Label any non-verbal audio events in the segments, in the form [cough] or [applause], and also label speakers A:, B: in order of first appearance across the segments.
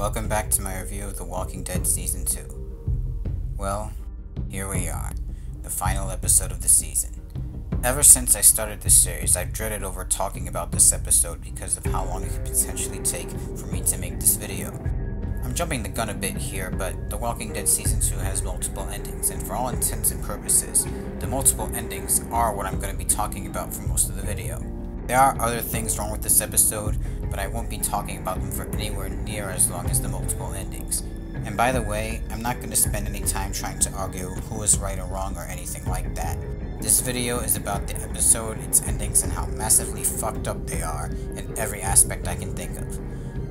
A: Welcome back to my review of The Walking Dead Season 2. Well, here we are, the final episode of the season. Ever since I started this series, I've dreaded over talking about this episode because of how long it could potentially take for me to make this video. I'm jumping the gun a bit here, but The Walking Dead Season 2 has multiple endings, and for all intents and purposes, the multiple endings are what I'm going to be talking about for most of the video. There are other things wrong with this episode, but I won't be talking about them for anywhere near as long as the multiple endings. And by the way, I'm not going to spend any time trying to argue who is right or wrong or anything like that. This video is about the episode, its endings, and how massively fucked up they are in every aspect I can think of.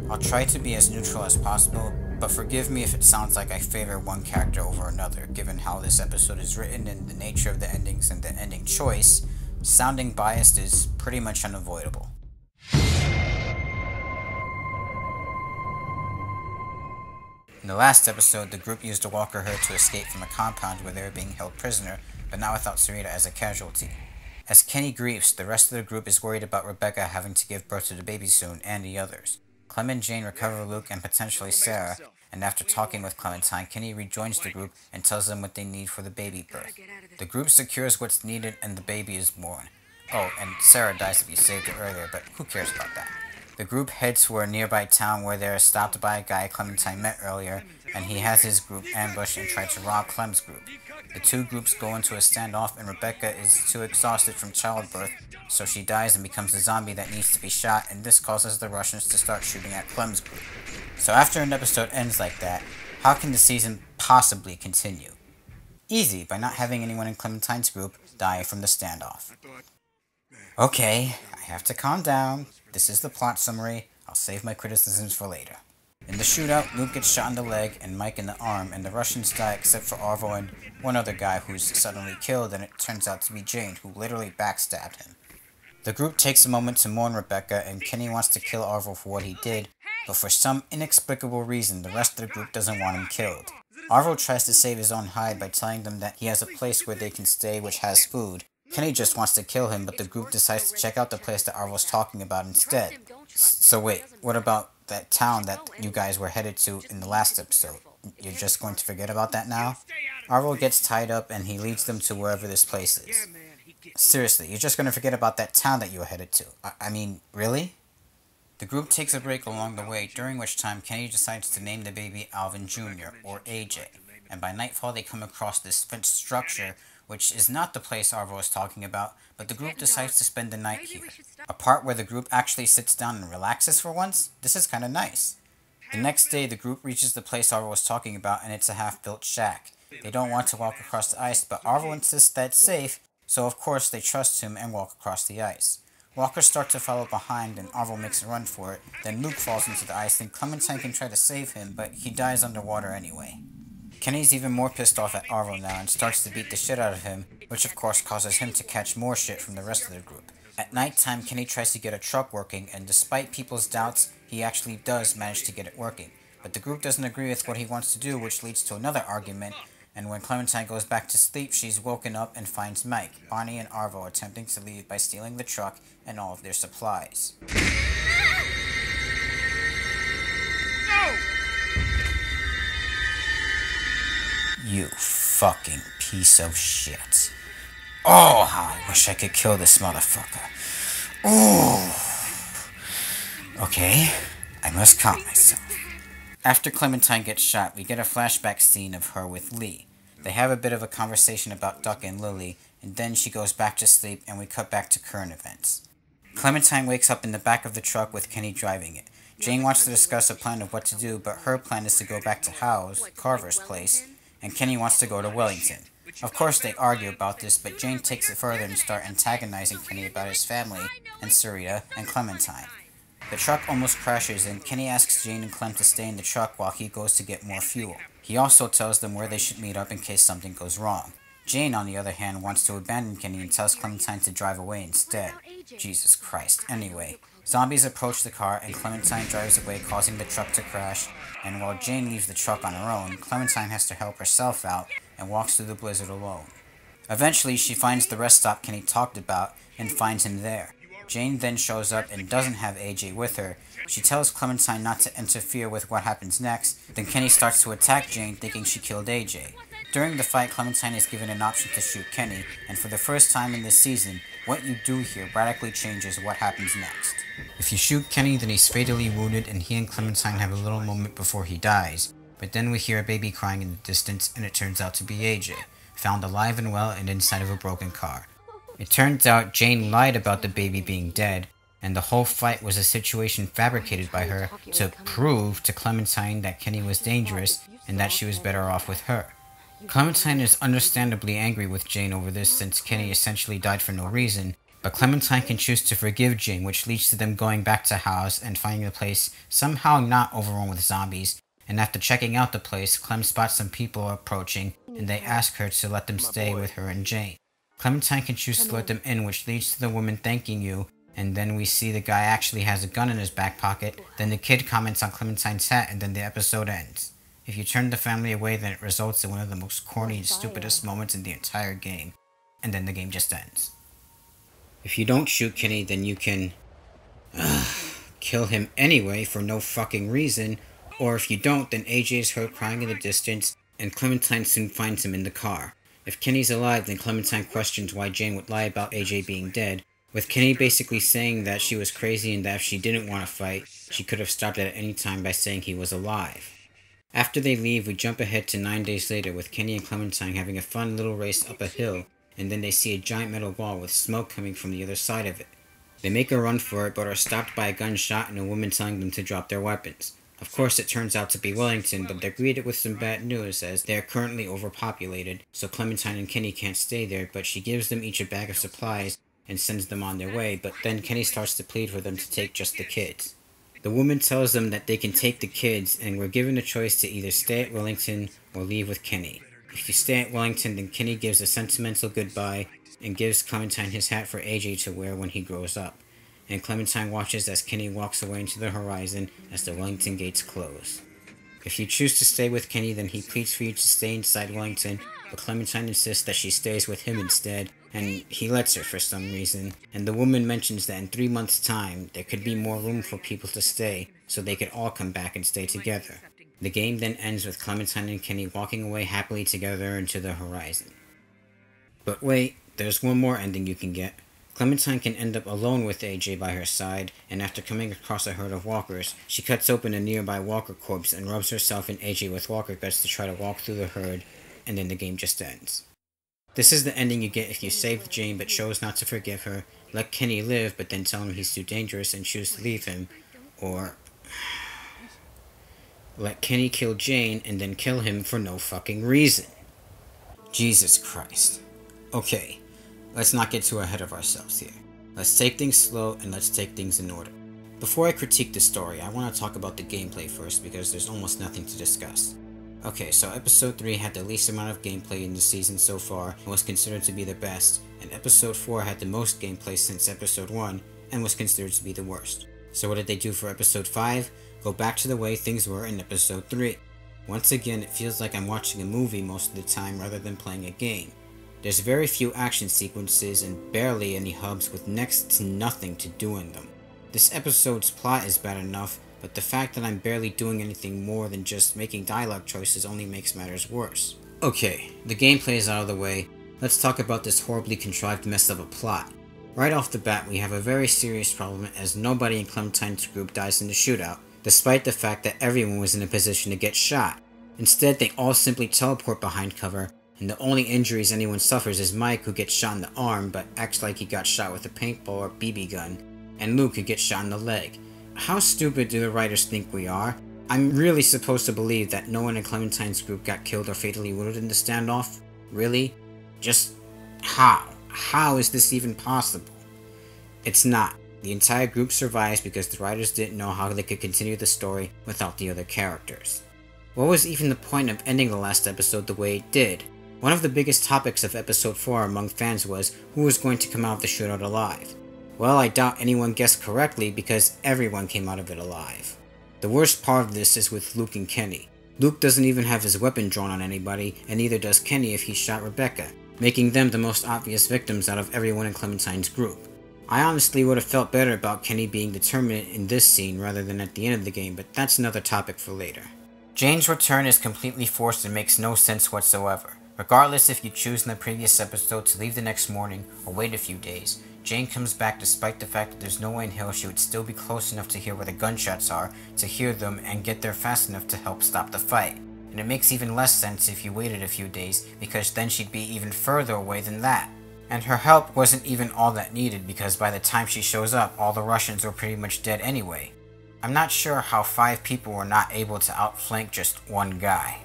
A: I'll try to be as neutral as possible, but forgive me if it sounds like I favor one character over another, given how this episode is written and the nature of the endings and the ending choice, sounding biased is pretty much unavoidable. In the last episode, the group used a walker herd to escape from a compound where they were being held prisoner, but not without Sarita as a casualty. As Kenny grieves, the rest of the group is worried about Rebecca having to give birth to the baby soon, and the others. Clem and Jane recover Luke and potentially Sarah, and after talking with Clementine, Kenny rejoins the group and tells them what they need for the baby birth. The group secures what's needed and the baby is born. Oh, and Sarah dies if you saved her earlier, but who cares about that? The group heads to a nearby town where they are stopped by a guy Clementine met earlier, and he has his group ambushed and tried to rob Clem's group. The two groups go into a standoff, and Rebecca is too exhausted from childbirth, so she dies and becomes a zombie that needs to be shot, and this causes the Russians to start shooting at Clem's group. So after an episode ends like that, how can the season possibly continue? Easy, by not having anyone in Clementine's group die from the standoff. Okay, I have to calm down. This is the plot summary. I'll save my criticisms for later. In the shootout, Luke gets shot in the leg and Mike in the arm, and the Russians die except for Arvo and one other guy who's suddenly killed, and it turns out to be Jane, who literally backstabbed him. The group takes a moment to mourn Rebecca, and Kenny wants to kill Arvo for what he did, but for some inexplicable reason, the rest of the group doesn't want him killed. Arvo tries to save his own hide by telling them that he has a place where they can stay which has food. Kenny just wants to kill him, but the group decides to check out the place that Arvo's talking about instead. So wait, what about that town that you guys were headed to in the last episode? You're just going to forget about that now? Arvo gets tied up and he leads them to wherever this place is. Seriously, you're just going to forget about that town that you were headed to. I, I mean, really? The group takes a break along the way, during which time Kenny decides to name the baby Alvin Jr., or AJ, and by nightfall they come across this fenced structure, which is not the place Arvo is talking about, but the group decides to spend the night here. A part where the group actually sits down and relaxes for once? This is kinda nice. The next day, the group reaches the place Arvo was talking about, and it's a half-built shack. They don't want to walk across the ice, but Arvo insists that it's safe, so of course they trust him and walk across the ice. Walkers start to follow behind and Arvo makes a run for it. Then Luke falls into the ice and Clementine can try to save him, but he dies underwater anyway. Kenny's even more pissed off at Arvo now and starts to beat the shit out of him, which of course causes him to catch more shit from the rest of the group. At night time, Kenny tries to get a truck working, and despite people's doubts, he actually does manage to get it working. But the group doesn't agree with what he wants to do, which leads to another argument, and when Clementine goes back to sleep, she's woken up and finds Mike, Bonnie, and Arvo attempting to leave by stealing the truck and all of their supplies. No! You fucking piece of shit. Oh, how I wish I could kill this motherfucker. Ooh. Okay, I must calm myself. After Clementine gets shot, we get a flashback scene of her with Lee. They have a bit of a conversation about Duck and Lily, and then she goes back to sleep and we cut back to current events. Clementine wakes up in the back of the truck with Kenny driving it. Jane wants to discuss a plan of what to do, but her plan is to go back to Howe's, Carver's place, and Kenny wants to go to Wellington. Of course they argue about this, but Jane takes it further and start antagonizing Kenny about his family, and Sarita, and Clementine. The truck almost crashes, and Kenny asks Jane and Clem to stay in the truck while he goes to get more fuel. He also tells them where they should meet up in case something goes wrong. Jane, on the other hand, wants to abandon Kenny and tells Clementine to drive away instead. Jesus Christ. Anyway, zombies approach the car and Clementine drives away causing the truck to crash, and while Jane leaves the truck on her own, Clementine has to help herself out and walks through the blizzard alone. Eventually, she finds the rest stop Kenny talked about and finds him there. Jane then shows up and doesn't have AJ with her. She tells Clementine not to interfere with what happens next, then Kenny starts to attack Jane thinking she killed AJ. During the fight, Clementine is given an option to shoot Kenny, and for the first time in this season, what you do here radically changes what happens next. If you shoot Kenny, then he's fatally wounded and he and Clementine have a little moment before he dies, but then we hear a baby crying in the distance and it turns out to be AJ, found alive and well and inside of a broken car. It turns out Jane lied about the baby being dead, and the whole fight was a situation fabricated by her to prove to Clementine that Kenny was dangerous and that she was better off with her. Clementine is understandably angry with Jane over this since Kenny essentially died for no reason, but Clementine can choose to forgive Jane, which leads to them going back to Howe's and finding the place somehow not overrun with zombies. And after checking out the place, Clem spots some people approaching, and they ask her to let them stay with her and Jane. Clementine can choose to let them in, which leads to the woman thanking you, and then we see the guy actually has a gun in his back pocket. Then the kid comments on Clementine's hat, and then the episode ends. If you turn the family away, then it results in one of the most corny and stupidest moments in the entire game, and then the game just ends. If you don't shoot Kenny, then you can uh, kill him anyway for no fucking reason, or if you don't, then AJ is heard crying in the distance, and Clementine soon finds him in the car. If Kenny's alive, then Clementine questions why Jane would lie about AJ being dead, with Kenny basically saying that she was crazy and that if she didn't want to fight, she could have stopped at any time by saying he was alive. After they leave, we jump ahead to nine days later with Kenny and Clementine having a fun little race up a hill, and then they see a giant metal wall with smoke coming from the other side of it. They make a run for it, but are stopped by a gunshot and a woman telling them to drop their weapons. Of course, it turns out to be Wellington, but they're greeted with some bad news as they are currently overpopulated, so Clementine and Kenny can't stay there, but she gives them each a bag of supplies and sends them on their way, but then Kenny starts to plead for them to take just the kids. The woman tells them that they can take the kids, and we're given a choice to either stay at Wellington or leave with Kenny. If you stay at Wellington, then Kenny gives a sentimental goodbye and gives Clementine his hat for AJ to wear when he grows up and Clementine watches as Kenny walks away into the horizon as the Wellington gates close. If you choose to stay with Kenny, then he pleads for you to stay inside Wellington, but Clementine insists that she stays with him instead, and he lets her for some reason. And the woman mentions that in three months' time, there could be more room for people to stay, so they could all come back and stay together. The game then ends with Clementine and Kenny walking away happily together into the horizon. But wait, there's one more ending you can get. Clementine can end up alone with AJ by her side, and after coming across a herd of walkers, she cuts open a nearby walker corpse and rubs herself and AJ with walker guts to try to walk through the herd, and then the game just ends. This is the ending you get if you save Jane but chose not to forgive her, let Kenny live but then tell him he's too dangerous and choose to leave him, or let Kenny kill Jane and then kill him for no fucking reason. Jesus Christ. Okay, Let's not get too ahead of ourselves here. Let's take things slow and let's take things in order. Before I critique the story, I want to talk about the gameplay first because there's almost nothing to discuss. Okay, so episode 3 had the least amount of gameplay in the season so far and was considered to be the best, and episode 4 had the most gameplay since episode 1 and was considered to be the worst. So what did they do for episode 5? Go back to the way things were in episode 3. Once again, it feels like I'm watching a movie most of the time rather than playing a game. There's very few action sequences and barely any hubs with next to nothing to do in them. This episode's plot is bad enough, but the fact that I'm barely doing anything more than just making dialogue choices only makes matters worse. Okay, the gameplay is out of the way, let's talk about this horribly contrived mess of a plot. Right off the bat, we have a very serious problem as nobody in Clementine's group dies in the shootout, despite the fact that everyone was in a position to get shot. Instead, they all simply teleport behind cover, and the only injuries anyone suffers is Mike who gets shot in the arm but acts like he got shot with a paintball or BB gun, and Luke who gets shot in the leg. How stupid do the writers think we are? I'm really supposed to believe that no one in Clementine's group got killed or fatally wounded in the standoff? Really? Just how? How is this even possible? It's not. The entire group survives because the writers didn't know how they could continue the story without the other characters. What was even the point of ending the last episode the way it did? One of the biggest topics of episode 4 among fans was who was going to come out of the shootout alive. Well, I doubt anyone guessed correctly because everyone came out of it alive. The worst part of this is with Luke and Kenny. Luke doesn't even have his weapon drawn on anybody, and neither does Kenny if he shot Rebecca, making them the most obvious victims out of everyone in Clementine's group. I honestly would have felt better about Kenny being determined in this scene rather than at the end of the game, but that's another topic for later. Jane's return is completely forced and makes no sense whatsoever. Regardless if you choose in the previous episode to leave the next morning or wait a few days, Jane comes back despite the fact that there's no way in hell she would still be close enough to hear where the gunshots are, to hear them and get there fast enough to help stop the fight. And it makes even less sense if you waited a few days, because then she'd be even further away than that. And her help wasn't even all that needed because by the time she shows up, all the Russians were pretty much dead anyway. I'm not sure how five people were not able to outflank just one guy.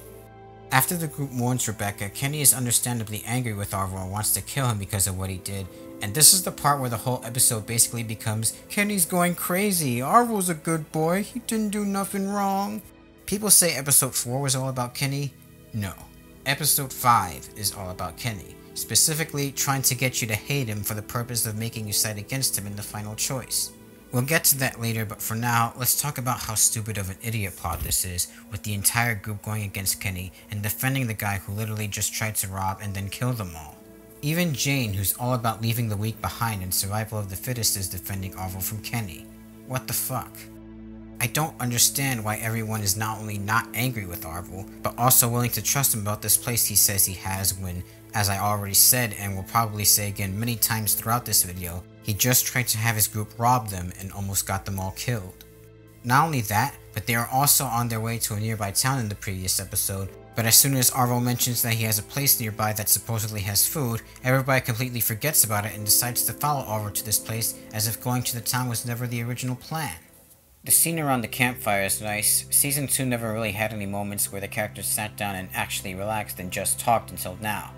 A: After the group warns Rebecca, Kenny is understandably angry with Arvo and wants to kill him because of what he did, and this is the part where the whole episode basically becomes Kenny's going crazy, Arvo's a good boy, he didn't do nothing wrong. People say episode 4 was all about Kenny. No. Episode 5 is all about Kenny specifically trying to get you to hate him for the purpose of making you side against him in the final choice. We'll get to that later, but for now, let's talk about how stupid of an idiot plot this is, with the entire group going against Kenny and defending the guy who literally just tried to rob and then kill them all. Even Jane, who's all about leaving the weak behind and survival of the fittest, is defending Arvo from Kenny. What the fuck? I don't understand why everyone is not only not angry with Arvo, but also willing to trust him about this place he says he has when as I already said and will probably say again many times throughout this video, he just tried to have his group rob them and almost got them all killed. Not only that, but they are also on their way to a nearby town in the previous episode, but as soon as Arvo mentions that he has a place nearby that supposedly has food, everybody completely forgets about it and decides to follow Arvo to this place as if going to the town was never the original plan. The scene around the campfire is nice. Season 2 never really had any moments where the characters sat down and actually relaxed and just talked until now.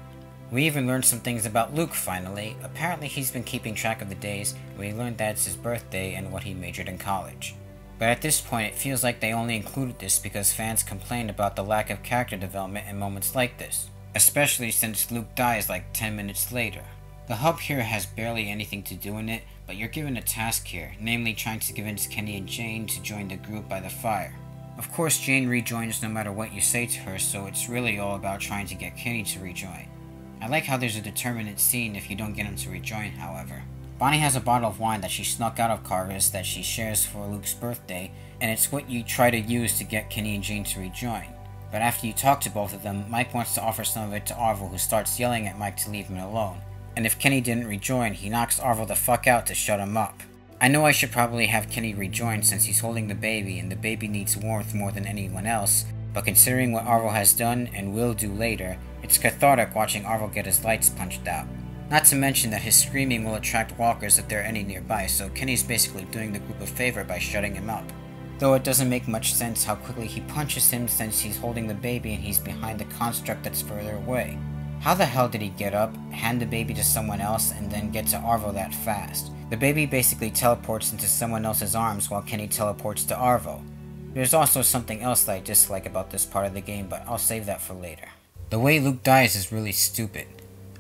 A: We even learned some things about Luke finally. Apparently he's been keeping track of the days, we learned that it's his birthday and what he majored in college. But at this point it feels like they only included this because fans complained about the lack of character development in moments like this, especially since Luke dies like 10 minutes later. The hub here has barely anything to do in it, but you're given a task here, namely trying to convince Kenny and Jane to join the group by the fire. Of course Jane rejoins no matter what you say to her, so it's really all about trying to get Kenny to rejoin. I like how there's a determinant scene if you don't get him to rejoin, however. Bonnie has a bottle of wine that she snuck out of Carver's that she shares for Luke's birthday, and it's what you try to use to get Kenny and Jane to rejoin. But after you talk to both of them, Mike wants to offer some of it to Arvo who starts yelling at Mike to leave him alone. And if Kenny didn't rejoin, he knocks Arvo the fuck out to shut him up. I know I should probably have Kenny rejoin since he's holding the baby and the baby needs warmth more than anyone else, but considering what Arvo has done and will do later, it's cathartic watching Arvo get his lights punched out. Not to mention that his screaming will attract walkers if there are any nearby, so Kenny's basically doing the group a favor by shutting him up. Though it doesn't make much sense how quickly he punches him since he's holding the baby and he's behind the construct that's further away. How the hell did he get up, hand the baby to someone else, and then get to Arvo that fast? The baby basically teleports into someone else's arms while Kenny teleports to Arvo. There's also something else that I dislike about this part of the game, but I'll save that for later. The way Luke dies is really stupid.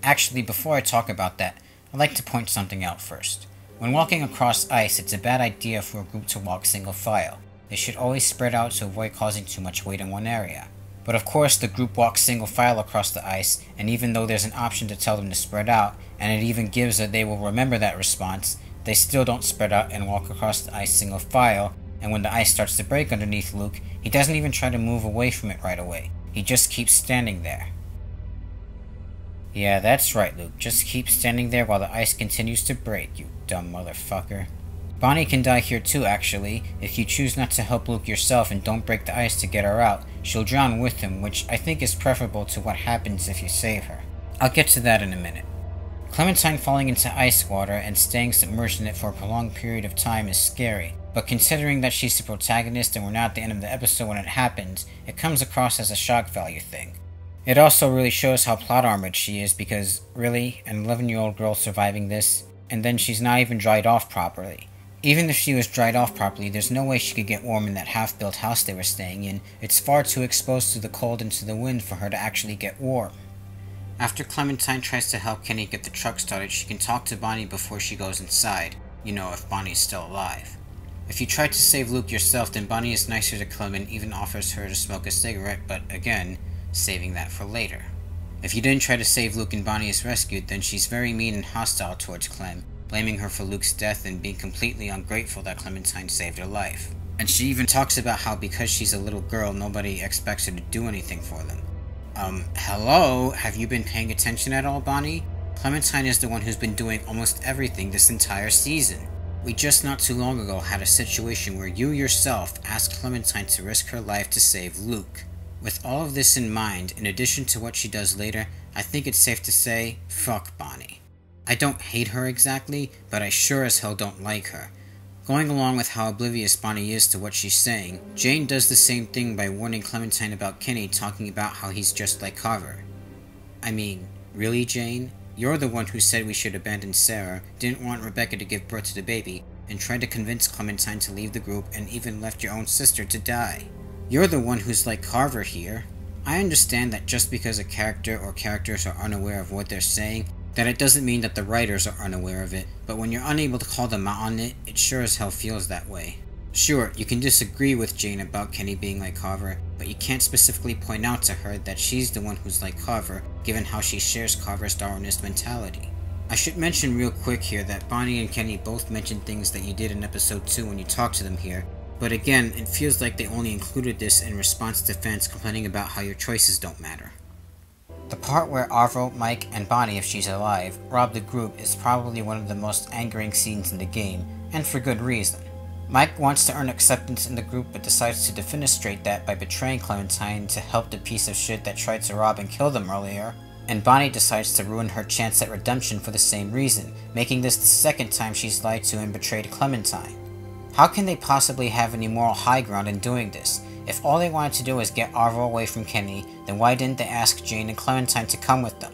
A: Actually, before I talk about that, I'd like to point something out first. When walking across ice, it's a bad idea for a group to walk single file. They should always spread out to avoid causing too much weight in one area. But of course, the group walks single file across the ice, and even though there's an option to tell them to spread out, and it even gives that they will remember that response, they still don't spread out and walk across the ice single file, and when the ice starts to break underneath Luke, he doesn't even try to move away from it right away. He just keeps standing there. Yeah, that's right, Luke. Just keep standing there while the ice continues to break, you dumb motherfucker. Bonnie can die here too, actually. If you choose not to help Luke yourself and don't break the ice to get her out, she'll drown with him, which I think is preferable to what happens if you save her. I'll get to that in a minute. Clementine falling into ice water and staying submerged in it for a prolonged period of time is scary, but considering that she's the protagonist and we're not at the end of the episode when it happens, it comes across as a shock value thing. It also really shows how plot armored she is because, really, an 11 year old girl surviving this, and then she's not even dried off properly. Even if she was dried off properly, there's no way she could get warm in that half built house they were staying in. It's far too exposed to the cold and to the wind for her to actually get warm. After Clementine tries to help Kenny get the truck started, she can talk to Bonnie before she goes inside. You know, if Bonnie's still alive. If you try to save Luke yourself, then Bonnie is nicer to Clem and even offers her to smoke a cigarette, but again, saving that for later. If you didn't try to save Luke and Bonnie is rescued, then she's very mean and hostile towards Clem, blaming her for Luke's death and being completely ungrateful that Clementine saved her life. And she even talks about how because she's a little girl, nobody expects her to do anything for them. Um, hello? Have you been paying attention at all, Bonnie? Clementine is the one who's been doing almost everything this entire season. We just not too long ago had a situation where you yourself asked Clementine to risk her life to save Luke. With all of this in mind, in addition to what she does later, I think it's safe to say, fuck Bonnie. I don't hate her exactly, but I sure as hell don't like her. Going along with how oblivious Bonnie is to what she's saying, Jane does the same thing by warning Clementine about Kenny talking about how he's just like Carver. I mean, really, Jane? You're the one who said we should abandon Sarah, didn't want Rebecca to give birth to the baby, and tried to convince Clementine to leave the group and even left your own sister to die. You're the one who's like Carver here. I understand that just because a character or characters are unaware of what they're saying, that it doesn't mean that the writers are unaware of it, but when you're unable to call them out on it, it sure as hell feels that way. Sure, you can disagree with Jane about Kenny being like Carver, but you can't specifically point out to her that she's the one who's like Carver, given how she shares Carver's Darwinist mentality. I should mention real quick here that Bonnie and Kenny both mentioned things that you did in episode 2 when you talked to them here, but again, it feels like they only included this in response to fans complaining about how your choices don't matter. The part where Arvo, Mike, and Bonnie, if she's alive, rob the group is probably one of the most angering scenes in the game, and for good reason. Mike wants to earn acceptance in the group but decides to defenestrate that by betraying Clementine to help the piece of shit that tried to rob and kill them earlier. And Bonnie decides to ruin her chance at redemption for the same reason, making this the second time she's lied to and betrayed Clementine. How can they possibly have any moral high ground in doing this? If all they wanted to do was get Arvo away from Kenny, then why didn't they ask Jane and Clementine to come with them?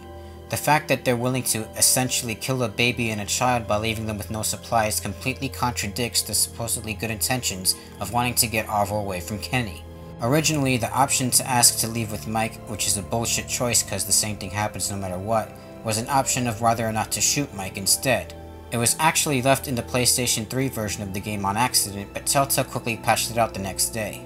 A: The fact that they're willing to essentially kill a baby and a child by leaving them with no supplies completely contradicts the supposedly good intentions of wanting to get Arvo away from Kenny. Originally, the option to ask to leave with Mike, which is a bullshit choice because the same thing happens no matter what, was an option of whether or not to shoot Mike instead. It was actually left in the PlayStation 3 version of the game on accident, but Telltale quickly patched it out the next day.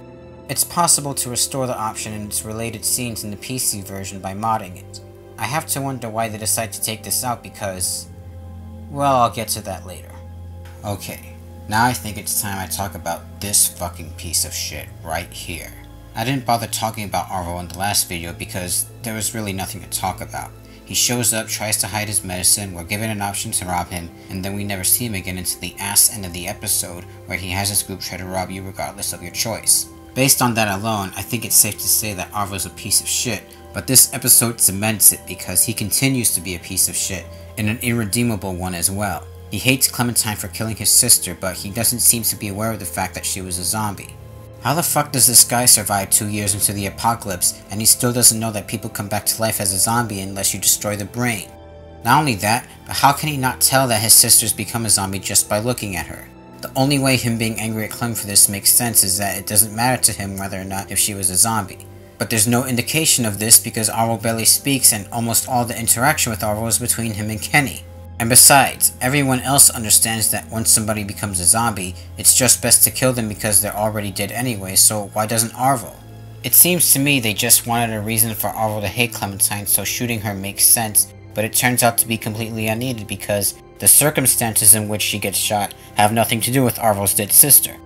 A: It's possible to restore the option and its related scenes in the PC version by modding it. I have to wonder why they decided to take this out because... Well, I'll get to that later. Okay, now I think it's time I talk about this fucking piece of shit right here. I didn't bother talking about Arvo in the last video because there was really nothing to talk about. He shows up, tries to hide his medicine, we're given an option to rob him, and then we never see him again until the ass end of the episode where he has his group try to rob you regardless of your choice. Based on that alone, I think it's safe to say that Arvo's a piece of shit, but this episode cements it because he continues to be a piece of shit, and an irredeemable one as well. He hates Clementine for killing his sister, but he doesn't seem to be aware of the fact that she was a zombie. How the fuck does this guy survive two years into the apocalypse, and he still doesn't know that people come back to life as a zombie unless you destroy the brain? Not only that, but how can he not tell that his sister's become a zombie just by looking at her? The only way him being angry at Clem for this makes sense is that it doesn't matter to him whether or not if she was a zombie. But there's no indication of this because Arvo barely speaks and almost all the interaction with Arvo is between him and Kenny. And besides, everyone else understands that once somebody becomes a zombie, it's just best to kill them because they're already dead anyway, so why doesn't Arvo? It seems to me they just wanted a reason for Arvo to hate Clementine so shooting her makes sense, but it turns out to be completely unneeded because the circumstances in which she gets shot have nothing to do with Arvo's dead sister.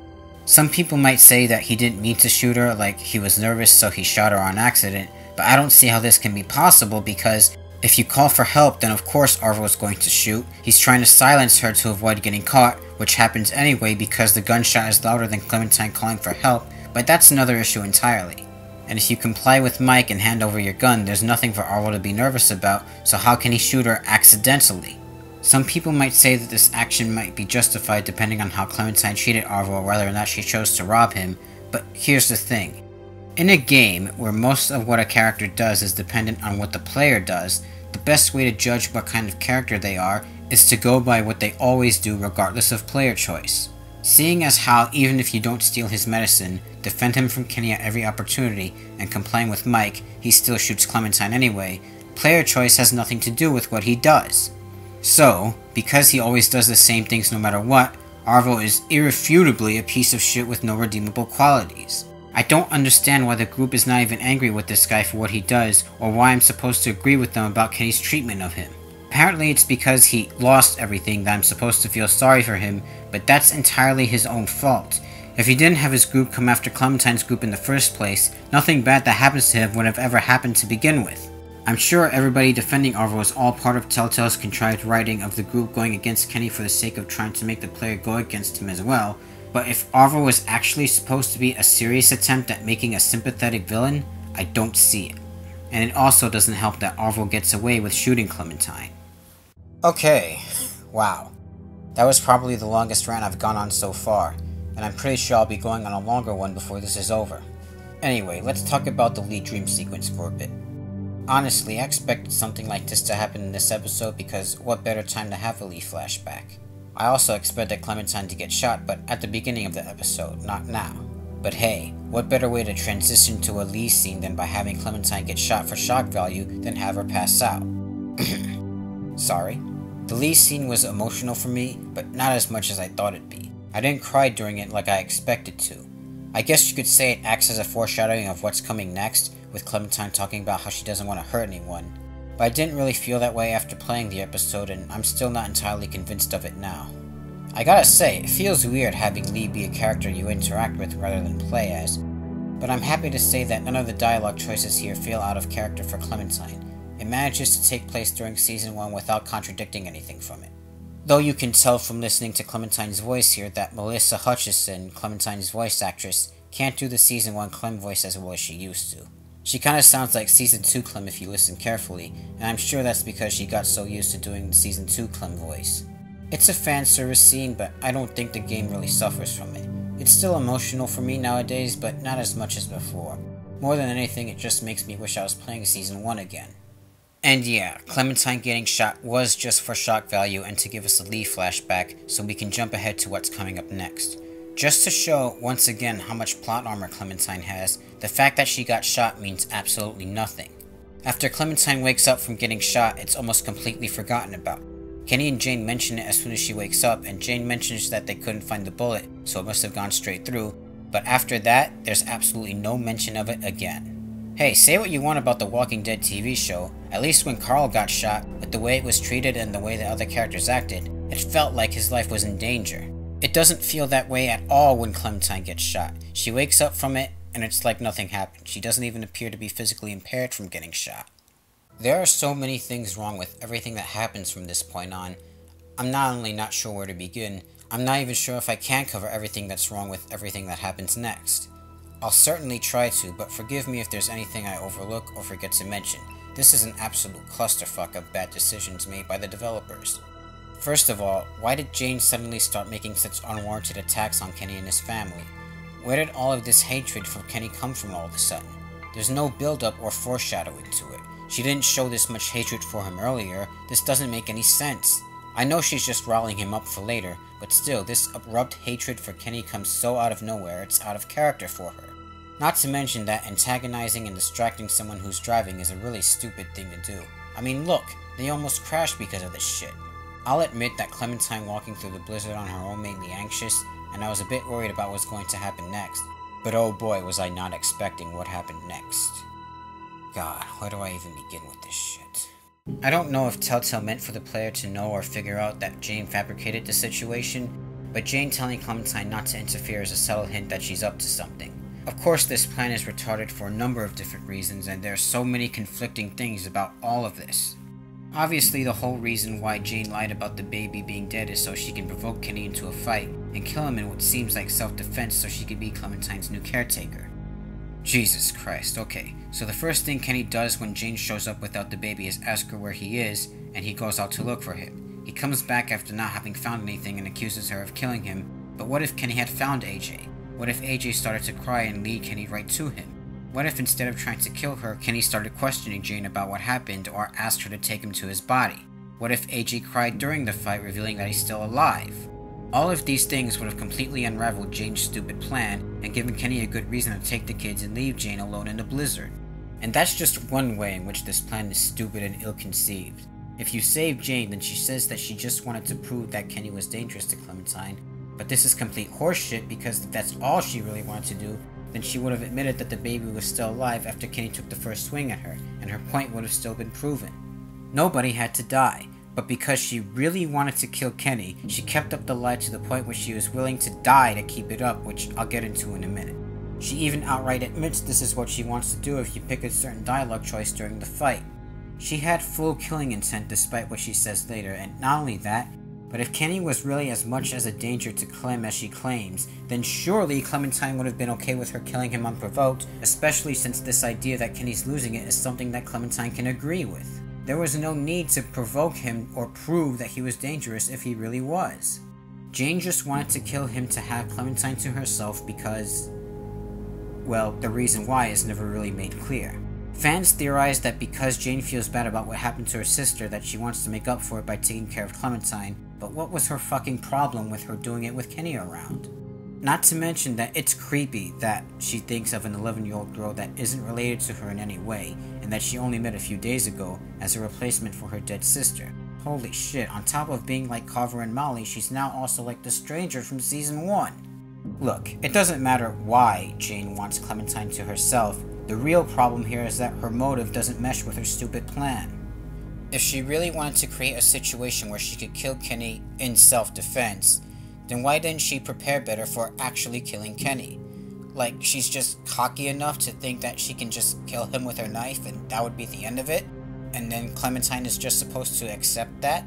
A: Some people might say that he didn't mean to shoot her, like he was nervous so he shot her on accident, but I don't see how this can be possible because if you call for help, then of course Arvo is going to shoot. He's trying to silence her to avoid getting caught, which happens anyway because the gunshot is louder than Clementine calling for help, but that's another issue entirely. And if you comply with Mike and hand over your gun, there's nothing for Arvo to be nervous about, so how can he shoot her accidentally? Some people might say that this action might be justified depending on how Clementine treated Arvo or whether or not she chose to rob him, but here's the thing. In a game where most of what a character does is dependent on what the player does, the best way to judge what kind of character they are is to go by what they always do regardless of player choice. Seeing as how even if you don't steal his medicine, defend him from Kenny at every opportunity, and complying with Mike, he still shoots Clementine anyway, player choice has nothing to do with what he does. So, because he always does the same things no matter what, Arvo is irrefutably a piece of shit with no redeemable qualities. I don't understand why the group is not even angry with this guy for what he does, or why I'm supposed to agree with them about Kenny's treatment of him. Apparently, it's because he lost everything that I'm supposed to feel sorry for him, but that's entirely his own fault. If he didn't have his group come after Clementine's group in the first place, nothing bad that happens to him would have ever happened to begin with. I'm sure everybody defending Arvo is all part of Telltale's contrived writing of the group going against Kenny for the sake of trying to make the player go against him as well, but if Arvo was actually supposed to be a serious attempt at making a sympathetic villain, I don't see it. And it also doesn't help that Arvo gets away with shooting Clementine. Okay, wow. That was probably the longest rant I've gone on so far, and I'm pretty sure I'll be going on a longer one before this is over. Anyway, let's talk about the Lee dream sequence for a bit. Honestly, I expected something like this to happen in this episode because what better time to have a Lee flashback? I also expected Clementine to get shot, but at the beginning of the episode, not now. But hey, what better way to transition to a Lee scene than by having Clementine get shot for shock value than have her pass out? [clears throat] Sorry. The Lee scene was emotional for me, but not as much as I thought it'd be. I didn't cry during it like I expected to. I guess you could say it acts as a foreshadowing of what's coming next, with Clementine talking about how she doesn't want to hurt anyone. But I didn't really feel that way after playing the episode, and I'm still not entirely convinced of it now. I gotta say, it feels weird having Lee be a character you interact with rather than play as, but I'm happy to say that none of the dialogue choices here feel out of character for Clementine. It manages to take place during Season 1 without contradicting anything from it. Though you can tell from listening to Clementine's voice here that Melissa Hutchison, Clementine's voice actress, can't do the Season 1 Clem voice as well as she used to. She kinda sounds like Season 2 Clem if you listen carefully, and I'm sure that's because she got so used to doing the Season 2 Clem voice. It's a fan service scene, but I don't think the game really suffers from it. It's still emotional for me nowadays, but not as much as before. More than anything, it just makes me wish I was playing Season 1 again. And yeah, Clementine getting shot was just for shock value and to give us a Lee flashback so we can jump ahead to what's coming up next. Just to show, once again, how much plot armor Clementine has, the fact that she got shot means absolutely nothing. After Clementine wakes up from getting shot, it's almost completely forgotten about. Kenny and Jane mention it as soon as she wakes up, and Jane mentions that they couldn't find the bullet, so it must have gone straight through, but after that, there's absolutely no mention of it again. Hey, say what you want about the Walking Dead TV show, at least when Carl got shot, with the way it was treated and the way the other characters acted, it felt like his life was in danger. It doesn't feel that way at all when Clementine gets shot. She wakes up from it, and it's like nothing happened. She doesn't even appear to be physically impaired from getting shot. There are so many things wrong with everything that happens from this point on. I'm not only not sure where to begin, I'm not even sure if I can cover everything that's wrong with everything that happens next. I'll certainly try to, but forgive me if there's anything I overlook or forget to mention. This is an absolute clusterfuck of bad decisions made by the developers. First of all, why did Jane suddenly start making such unwarranted attacks on Kenny and his family? Where did all of this hatred for Kenny come from all of a sudden? There's no build-up or foreshadowing to it. She didn't show this much hatred for him earlier. This doesn't make any sense. I know she's just riling him up for later, but still, this abrupt hatred for Kenny comes so out of nowhere, it's out of character for her. Not to mention that antagonizing and distracting someone who's driving is a really stupid thing to do. I mean, look, they almost crashed because of this shit. I'll admit that Clementine walking through the blizzard on her own made me anxious, and I was a bit worried about what's going to happen next. But oh boy, was I not expecting what happened next. God, where do I even begin with this shit? I don't know if Telltale meant for the player to know or figure out that Jane fabricated the situation, but Jane telling Clementine not to interfere is a subtle hint that she's up to something. Of course, this plan is retarded for a number of different reasons, and there are so many conflicting things about all of this. Obviously, the whole reason why Jane lied about the baby being dead is so she can provoke Kenny into a fight and kill him in what seems like self-defense so she can be Clementine's new caretaker. Jesus Christ, okay. So the first thing Kenny does when Jane shows up without the baby is ask her where he is, and he goes out to look for him. He comes back after not having found anything and accuses her of killing him, but what if Kenny had found AJ? What if AJ started to cry and lead Kenny right to him? What if instead of trying to kill her, Kenny started questioning Jane about what happened or asked her to take him to his body? What if AJ cried during the fight, revealing that he's still alive? All of these things would have completely unraveled Jane's stupid plan and given Kenny a good reason to take the kids and leave Jane alone in the blizzard. And that's just one way in which this plan is stupid and ill-conceived. If you save Jane, then she says that she just wanted to prove that Kenny was dangerous to Clementine, but this is complete horseshit because if that's all she really wanted to do, then she would have admitted that the baby was still alive after Kenny took the first swing at her, and her point would have still been proven. Nobody had to die. But because she really wanted to kill Kenny, she kept up the lie to the point where she was willing to die to keep it up, which I'll get into in a minute. She even outright admits this is what she wants to do if you pick a certain dialogue choice during the fight. She had full killing intent despite what she says later, and not only that, but if Kenny was really as much as a danger to Clem as she claims, then surely Clementine would have been okay with her killing him unprovoked, especially since this idea that Kenny's losing it is something that Clementine can agree with. There was no need to provoke him or prove that he was dangerous if he really was. Jane just wanted to kill him to have Clementine to herself because, well, the reason why is never really made clear. Fans theorize that because Jane feels bad about what happened to her sister that she wants to make up for it by taking care of Clementine, but what was her fucking problem with her doing it with Kenny around? Not to mention that it's creepy that she thinks of an 11 year old girl that isn't related to her in any way, and that she only met a few days ago as a replacement for her dead sister. Holy shit, on top of being like Carver and Molly, she's now also like the stranger from season 1. Look, it doesn't matter why Jane wants Clementine to herself, the real problem here is that her motive doesn't mesh with her stupid plan. If she really wanted to create a situation where she could kill Kenny in self defense, then why didn't she prepare better for actually killing Kenny? Like, she's just cocky enough to think that she can just kill him with her knife and that would be the end of it? And then Clementine is just supposed to accept that?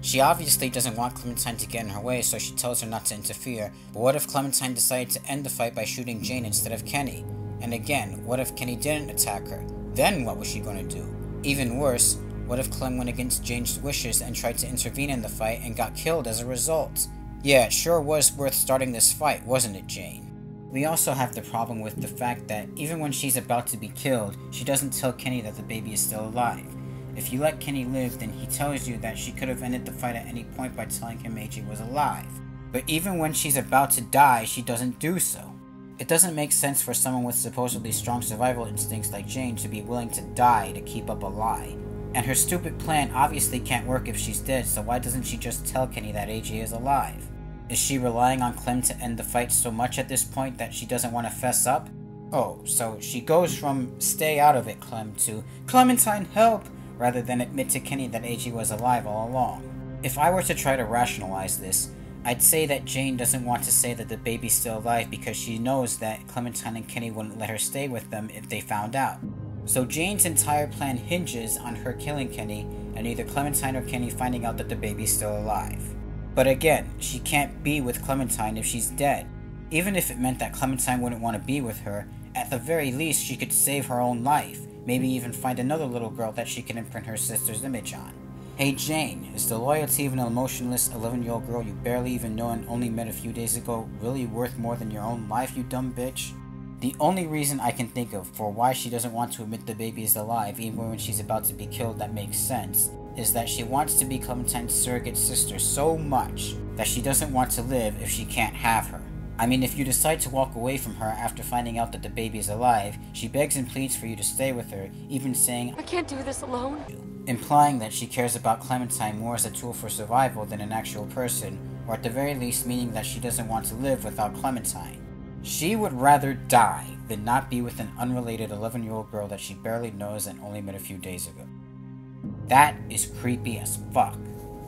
A: She obviously doesn't want Clementine to get in her way, so she tells her not to interfere. But what if Clementine decided to end the fight by shooting Jane instead of Kenny? And again, what if Kenny didn't attack her? Then what was she going to do? Even worse, what if Clem went against Jane's wishes and tried to intervene in the fight and got killed as a result? Yeah, it sure was worth starting this fight, wasn't it, Jane? We also have the problem with the fact that even when she's about to be killed, she doesn't tell Kenny that the baby is still alive. If you let Kenny live, then he tells you that she could have ended the fight at any point by telling him AJ was alive. But even when she's about to die, she doesn't do so. It doesn't make sense for someone with supposedly strong survival instincts like Jane to be willing to die to keep up a lie. And her stupid plan obviously can't work if she's dead, so why doesn't she just tell Kenny that AJ is alive? Is she relying on Clem to end the fight so much at this point that she doesn't want to fess up? Oh, so she goes from stay out of it, Clem, to Clementine, help, rather than admit to Kenny that AJ was alive all along. If I were to try to rationalize this, I'd say that Jane doesn't want to say that the baby's still alive because she knows that Clementine and Kenny wouldn't let her stay with them if they found out. So Jane's entire plan hinges on her killing Kenny and either Clementine or Kenny finding out that the baby's still alive. But again, she can't be with Clementine if she's dead. Even if it meant that Clementine wouldn't want to be with her, at the very least she could save her own life, maybe even find another little girl that she can imprint her sister's image on. Hey Jane, is the loyalty of an emotionless 11 year old girl you barely even know and only met a few days ago really worth more than your own life, you dumb bitch? The only reason I can think of for why she doesn't want to admit the baby is alive, even when she's about to be killed, that makes sense, is that she wants to be Clementine's surrogate sister so much that she doesn't want to live if she can't have her. I mean, if you decide to walk away from her after finding out that the baby is alive, she begs and pleads for you to stay with her, even saying,
B: I can't do this alone
A: implying that she cares about Clementine more as a tool for survival than an actual person, or at the very least meaning that she doesn't want to live without Clementine. She would rather die than not be with an unrelated 11 year old girl that she barely knows and only met a few days ago. That is creepy as fuck.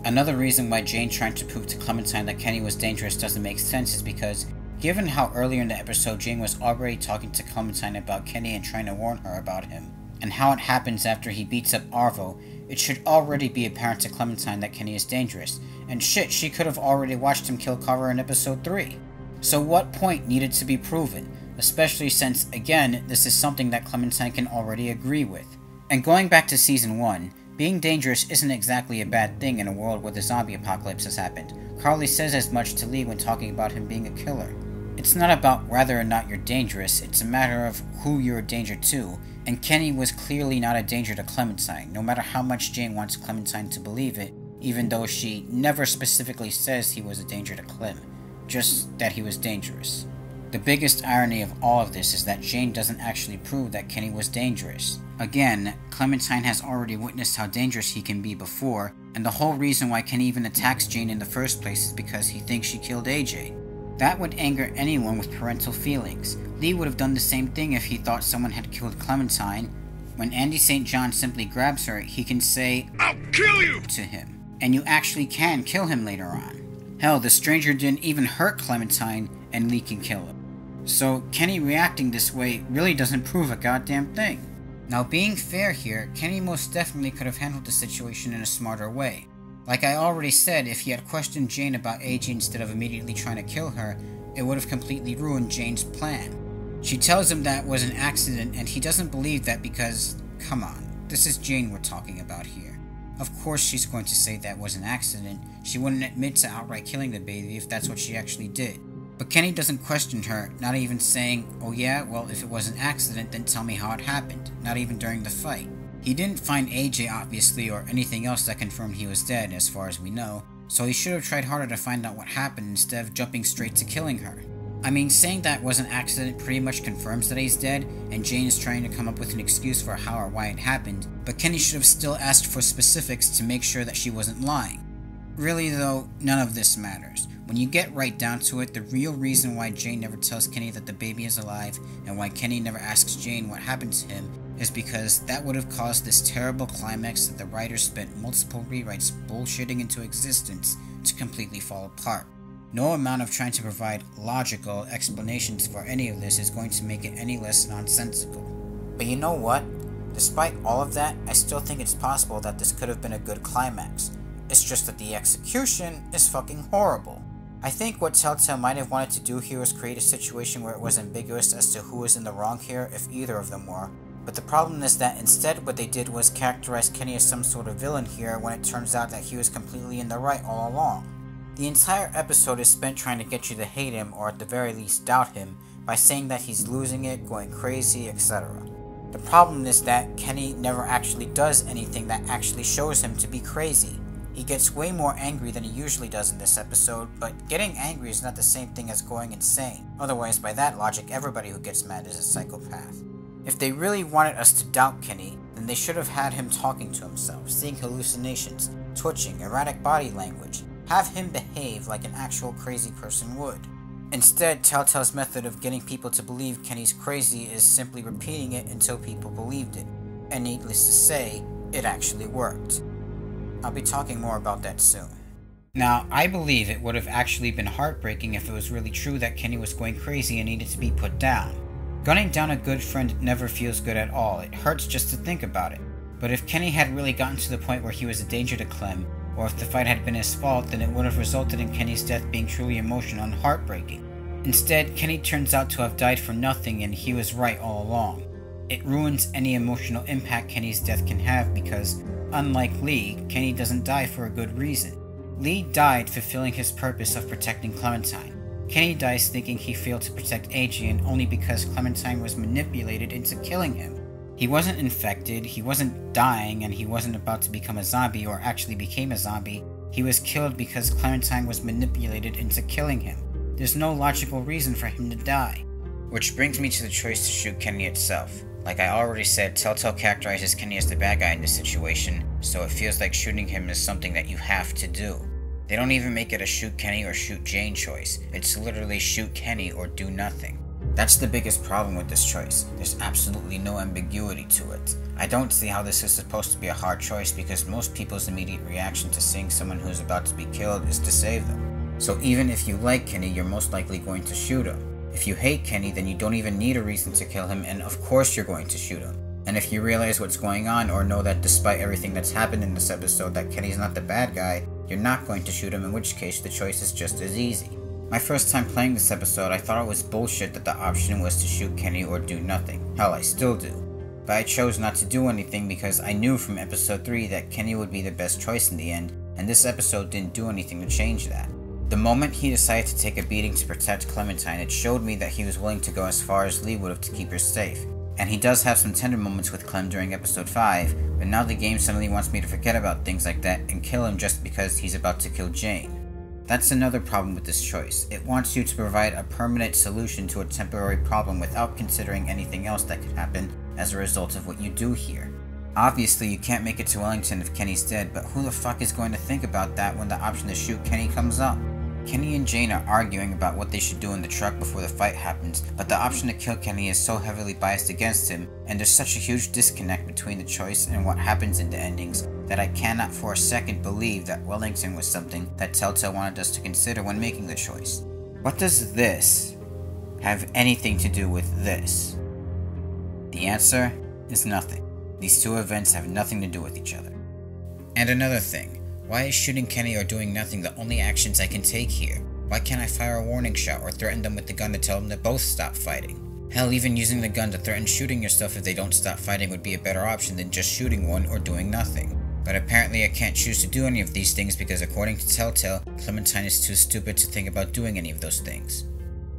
A: Another reason why Jane trying to prove to Clementine that Kenny was dangerous doesn't make sense is because, given how earlier in the episode Jane was already talking to Clementine about Kenny and trying to warn her about him, and how it happens after he beats up Arvo, it should already be apparent to Clementine that Kenny is dangerous. And shit, she could have already watched him kill Carver in episode 3. So what point needed to be proven? Especially since, again, this is something that Clementine can already agree with. And going back to season 1, being dangerous isn't exactly a bad thing in a world where the zombie apocalypse has happened. Carley says as much to Lee when talking about him being a killer. It's not about whether or not you're dangerous, it's a matter of who you're a danger to, and Kenny was clearly not a danger to Clementine, no matter how much Jane wants Clementine to believe it, even though she never specifically says he was a danger to Clem, just that he was dangerous. The biggest irony of all of this is that Jane doesn't actually prove that Kenny was dangerous. Again, Clementine has already witnessed how dangerous he can be before, and the whole reason why Kenny even attacks Jane in the first place is because he thinks she killed AJ. That would anger anyone with parental feelings. Lee would have done the same thing if he thought someone had killed Clementine. When Andy St. John simply grabs her, he can say,
C: I'll kill you!
A: to him. and you actually can kill him later on. Hell, the stranger didn't even hurt Clementine, and Lee can kill him. So Kenny reacting this way really doesn't prove a goddamn thing. Now, being fair here, Kenny most definitely could have handled the situation in a smarter way. Like I already said, if he had questioned Jane about AJ instead of immediately trying to kill her, it would have completely ruined Jane's plan. She tells him that was an accident, and he doesn't believe that because, come on, this is Jane we're talking about here. Of course she's going to say that was an accident. She wouldn't admit to outright killing the baby if that's what she actually did. But Kenny doesn't question her, not even saying, oh yeah, well if it was an accident then tell me how it happened, not even during the fight. He didn't find AJ obviously or anything else that confirmed he was dead as far as we know, so he should have tried harder to find out what happened instead of jumping straight to killing her. I mean, saying that was an accident pretty much confirms that he's dead, and Jane is trying to come up with an excuse for how or why it happened, but Kenny should have still asked for specifics to make sure that she wasn't lying. Really though, none of this matters. When you get right down to it, the real reason why Jane never tells Kenny that the baby is alive, and why Kenny never asks Jane what happened to him, is because that would have caused this terrible climax that the writer spent multiple rewrites bullshitting into existence to completely fall apart. No amount of trying to provide logical explanations for any of this is going to make it any less nonsensical. But you know what? Despite all of that, I still think it's possible that this could have been a good climax. It's just that the execution is fucking horrible. I think what Telltale might have wanted to do here was create a situation where it was ambiguous as to who was in the wrong here if either of them were. But the problem is that instead what they did was characterize Kenny as some sort of villain here when it turns out that he was completely in the right all along. The entire episode is spent trying to get you to hate him or at the very least doubt him by saying that he's losing it, going crazy, etc. The problem is that Kenny never actually does anything that actually shows him to be crazy. He gets way more angry than he usually does in this episode, but getting angry is not the same thing as going insane. Otherwise, by that logic, everybody who gets mad is a psychopath. If they really wanted us to doubt Kenny, then they should have had him talking to himself, seeing hallucinations, twitching, erratic body language. Have him behave like an actual crazy person would. Instead, Telltale's method of getting people to believe Kenny's crazy is simply repeating it until people believed it. And needless to say, it actually worked. I'll be talking more about that soon. Now, I believe it would have actually been heartbreaking if it was really true that Kenny was going crazy and needed to be put down. Gunning down a good friend never feels good at all, it hurts just to think about it. But if Kenny had really gotten to the point where he was a danger to Clem, or if the fight had been his fault, then it would have resulted in Kenny's death being truly emotional and heartbreaking. Instead, Kenny turns out to have died for nothing and he was right all along. It ruins any emotional impact Kenny's death can have because, Unlike Lee, Kenny doesn't die for a good reason. Lee died fulfilling his purpose of protecting Clementine. Kenny dies thinking he failed to protect Adrian only because Clementine was manipulated into killing him. He wasn't infected, he wasn't dying, and he wasn't about to become a zombie or actually became a zombie. He was killed because Clementine was manipulated into killing him. There's no logical reason for him to die. Which brings me to the choice to shoot Kenny itself. Like I already said, Telltale characterizes Kenny as the bad guy in this situation, so it feels like shooting him is something that you have to do. They don't even make it a shoot Kenny or shoot Jane choice, it's literally shoot Kenny or do nothing. That's the biggest problem with this choice. There's absolutely no ambiguity to it. I don't see how this is supposed to be a hard choice because most people's immediate reaction to seeing someone who's about to be killed is to save them. So even if you like Kenny, you're most likely going to shoot him. If you hate Kenny, then you don't even need a reason to kill him, and of course you're going to shoot him. And if you realize what's going on, or know that despite everything that's happened in this episode that Kenny's not the bad guy, you're not going to shoot him, in which case the choice is just as easy. My first time playing this episode, I thought it was bullshit that the option was to shoot Kenny or do nothing. Hell, I still do. But I chose not to do anything because I knew from episode 3 that Kenny would be the best choice in the end, and this episode didn't do anything to change that. The moment he decided to take a beating to protect Clementine, it showed me that he was willing to go as far as Lee would have to keep her safe. And he does have some tender moments with Clem during episode 5, but now the game suddenly wants me to forget about things like that and kill him just because he's about to kill Jane. That's another problem with this choice. It wants you to provide a permanent solution to a temporary problem without considering anything else that could happen as a result of what you do here. Obviously, you can't make it to Wellington if Kenny's dead, but who the fuck is going to think about that when the option to shoot Kenny comes up? Kenny and Jane are arguing about what they should do in the truck before the fight happens, but the option to kill Kenny is so heavily biased against him, and there's such a huge disconnect between the choice and what happens in the endings, that I cannot for a second believe that Wellington was something that Telltale wanted us to consider when making the choice. What does this have anything to do with this? The answer is nothing. These two events have nothing to do with each other. And another thing, why is shooting Kenny or doing nothing the only actions I can take here? Why can't I fire a warning shot or threaten them with the gun to tell them to both stop fighting? Hell, even using the gun to threaten shooting yourself if they don't stop fighting would be a better option than just shooting one or doing nothing. But apparently I can't choose to do any of these things because according to Telltale, Clementine is too stupid to think about doing any of those things.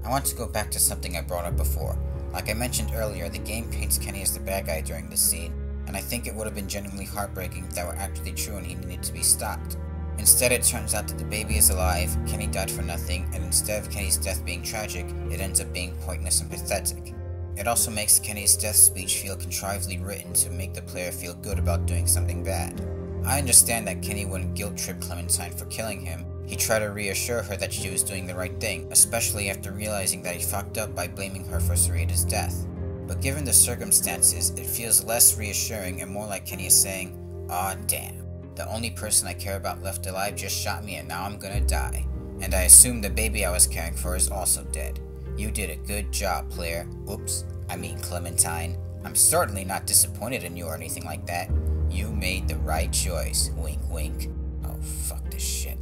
A: I want to go back to something I brought up before. Like I mentioned earlier, the game paints Kenny as the bad guy during this scene, and I think it would have been genuinely heartbreaking if that were actually true and he needed to be stopped. Instead, it turns out that the baby is alive, Kenny died for nothing, and instead of Kenny's death being tragic, it ends up being pointless and pathetic. It also makes Kenny's death speech feel contrivedly written to make the player feel good about doing something bad. I understand that Kenny wouldn't guilt trip Clementine for killing him. He tried to reassure her that she was doing the right thing, especially after realizing that he fucked up by blaming her for Sarita's death. But given the circumstances, it feels less reassuring and more like Kenny is saying, Aw damn. The only person I care about left alive just shot me and now I'm gonna die. And I assume the baby I was caring for is also dead. You did a good job, player. Oops, I mean Clementine. I'm certainly not disappointed in you or anything like that. You made the right choice. Wink, wink. Oh, fuck this shit.